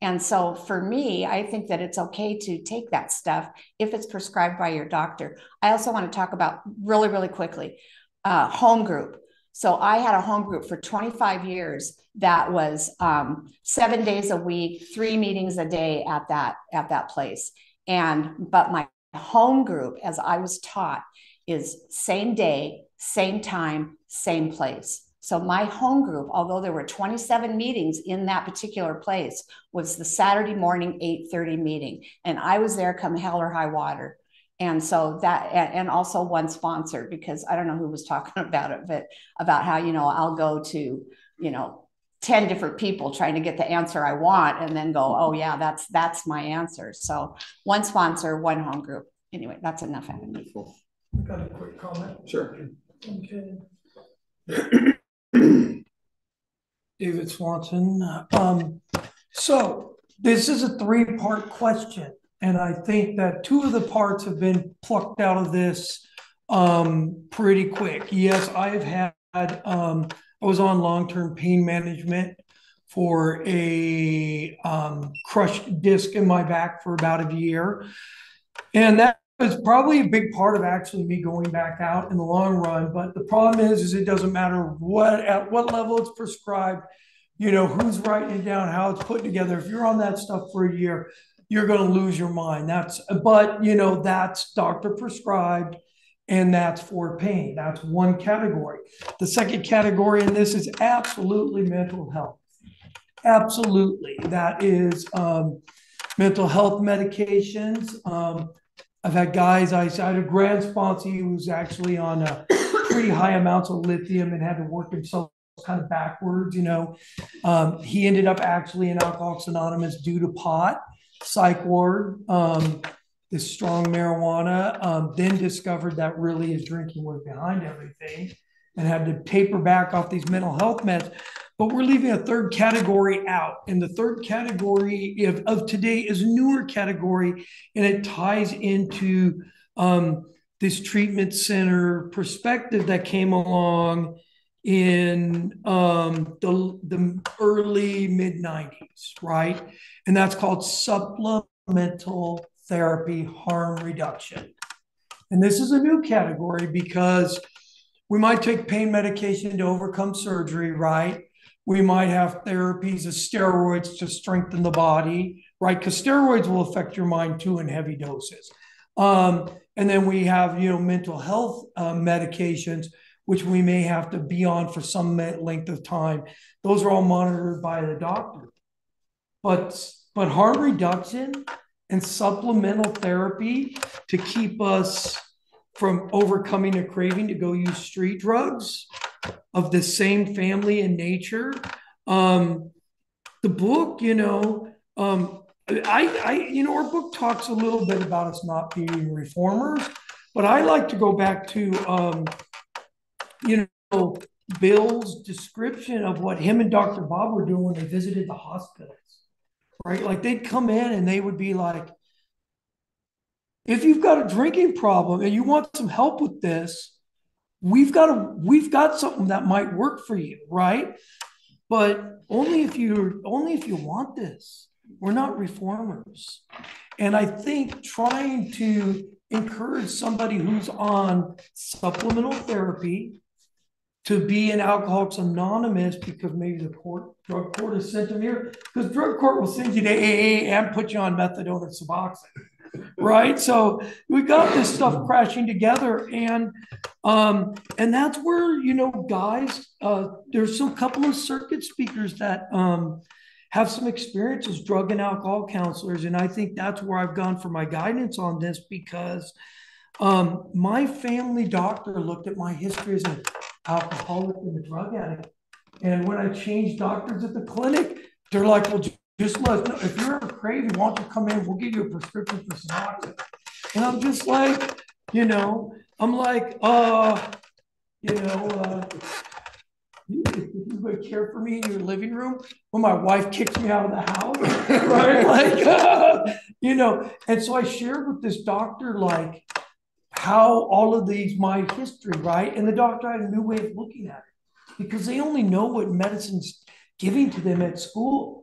And so for me, I think that it's okay to take that stuff if it's prescribed by your doctor. I also want to talk about really, really quickly uh, home group. So I had a home group for 25 years that was um, seven days a week, three meetings a day at that at that place. And but my home group, as I was taught, is same day, same time, same place. So my home group, although there were 27 meetings in that particular place, was the Saturday morning 8:30 meeting, and I was there come hell or high water. And so that, and also one sponsor because I don't know who was talking about it, but about how you know I'll go to you know 10 different people trying to get the answer I want and then go, oh yeah, that's that's my answer. So one sponsor, one home group. Anyway, that's enough. Wonderful. Got a quick comment? Sure. Okay. David Swanson. Um, so this is a three-part question, and I think that two of the parts have been plucked out of this um, pretty quick. Yes, I've had um, I was on long-term pain management for a um, crushed disc in my back for about a year, and that was probably a big part of actually me going back out in the long run. But the problem is, is it doesn't matter what at what level it's prescribed, you know, who's writing it down, how it's put together. If you're on that stuff for a year, you're going to lose your mind. That's but you know that's doctor prescribed, and that's for pain. That's one category. The second category in this is absolutely mental health. Absolutely, that is um, mental health medications. Um, I've had guys, I, had a grand sponsor who was actually on a pretty high amounts of lithium and had to work himself kind of backwards, you know. Um, he ended up actually in Alcoholics Anonymous due to pot, psych ward, um, this strong marijuana, um, then discovered that really his drinking was behind everything and had to taper back off these mental health meds. But we're leaving a third category out. And the third category of, of today is a newer category, and it ties into um, this treatment center perspective that came along in um, the, the early mid 90s, right? And that's called supplemental therapy harm reduction. And this is a new category because we might take pain medication to overcome surgery, right? We might have therapies of steroids to strengthen the body, right? Because steroids will affect your mind too in heavy doses. Um, and then we have, you know, mental health uh, medications, which we may have to be on for some length of time. Those are all monitored by the doctor. But but harm reduction and supplemental therapy to keep us from overcoming a craving to go use street drugs of the same family and nature. Um, the book, you know, um, I, I, you know, our book talks a little bit about us not being reformers, but I like to go back to, um, you know, Bill's description of what him and Dr. Bob were doing when they visited the hospitals, right? Like they'd come in and they would be like, if you've got a drinking problem and you want some help with this, we've got a we've got something that might work for you, right? But only if you only if you want this. We're not reformers. And I think trying to encourage somebody who's on supplemental therapy to be an Alcoholics Anonymous because maybe the court, drug court has sent them here, because drug court will send you to AA and put you on methadone and Suboxone right? So we got this stuff crashing together, and um, and that's where you know, guys, uh, there's some couple of circuit speakers that um, have some experience as drug and alcohol counselors, and I think that's where I've gone for my guidance on this because um, my family doctor looked at my history as an alcoholic and a drug addict, and when I changed doctors at the clinic, they're like, well just let us know if you're ever craving, why don't you come in? We'll give you a prescription for Suboxone. And I'm just like, you know, I'm like, uh, you know, uh, you, you would care for me in your living room when my wife kicks me out of the house, right? Like, uh, you know, and so I shared with this doctor, like, how all of these, my history, right? And the doctor had a new way of looking at it because they only know what medicine's giving to them at school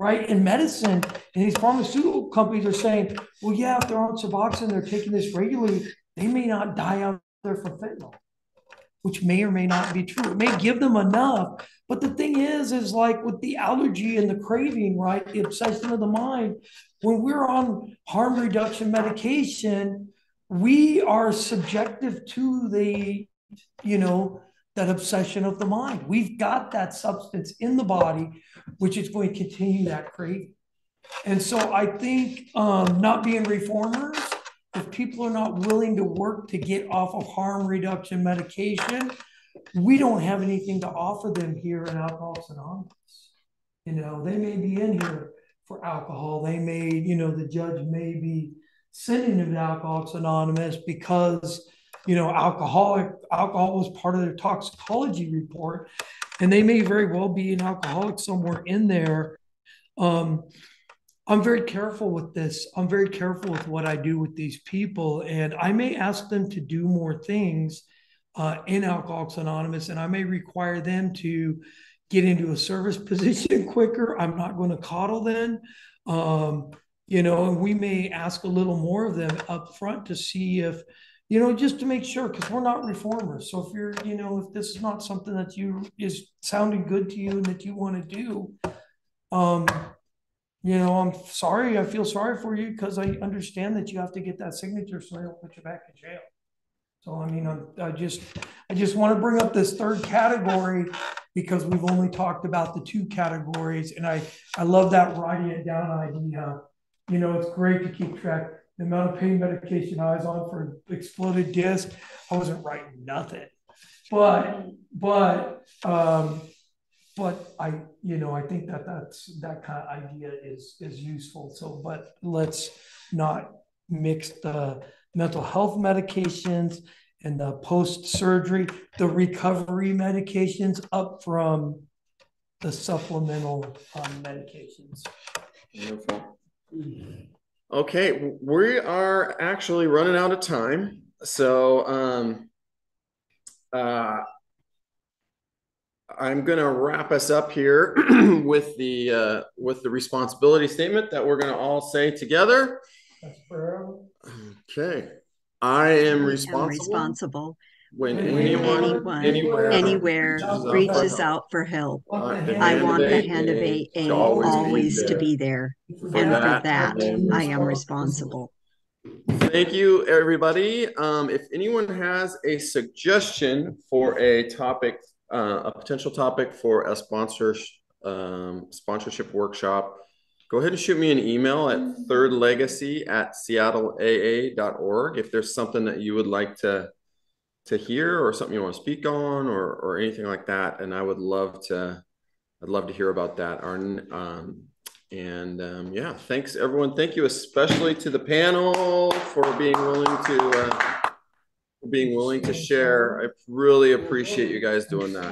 right? In medicine, and these pharmaceutical companies are saying, well, yeah, if they're on Suboxone, they're taking this regularly, they may not die out there from fentanyl. which may or may not be true. It may give them enough. But the thing is, is like with the allergy and the craving, right? The obsession of the mind, when we're on harm reduction medication, we are subjective to the, you know, that obsession of the mind. We've got that substance in the body, which is going to continue that craving. And so I think um, not being reformers, if people are not willing to work to get off of harm reduction medication, we don't have anything to offer them here in Alcoholics Anonymous. You know, they may be in here for alcohol. They may, you know, the judge may be sending them to Alcoholics Anonymous because, you know, alcoholic alcohol was part of their toxicology report, and they may very well be an alcoholic somewhere in there. Um, I'm very careful with this. I'm very careful with what I do with these people, and I may ask them to do more things uh, in Alcoholics Anonymous, and I may require them to get into a service position quicker. I'm not going to coddle them, um, you know, and we may ask a little more of them up front to see if, you know, just to make sure, because we're not reformers. So if you're, you know, if this is not something that you is sounding good to you and that you want to do, um, you know, I'm sorry. I feel sorry for you because I understand that you have to get that signature so they don't put you back in jail. So I mean, I, I just I just want to bring up this third category because we've only talked about the two categories, and I I love that writing it down idea. You know, it's great to keep track. The amount of pain medication I was on for an exploded disc, I wasn't writing nothing, but but um, but I, you know, I think that that's that kind of idea is is useful. So, but let's not mix the mental health medications and the post surgery, the recovery medications up from the supplemental um, medications. Wonderful. Okay, we are actually running out of time. So, um, uh, I'm going to wrap us up here with the uh, with the responsibility statement that we're going to all say together. Okay, I am responsible. responsible when anyone, anyone, anywhere, anywhere reaches out for help. I want the hand of AA always to be there. And for that, that, I'm I am responsible. Thank you, everybody. Um, if anyone has a suggestion for a topic, uh, a potential topic for a sponsor um, sponsorship workshop, go ahead and shoot me an email at thirdlegacy at seattleaa.org if there's something that you would like to to hear or something you want to speak on or or anything like that and i would love to i'd love to hear about that our um, and um, yeah thanks everyone. Thank you especially to the panel for being willing to uh, being willing to share. I really appreciate you guys doing that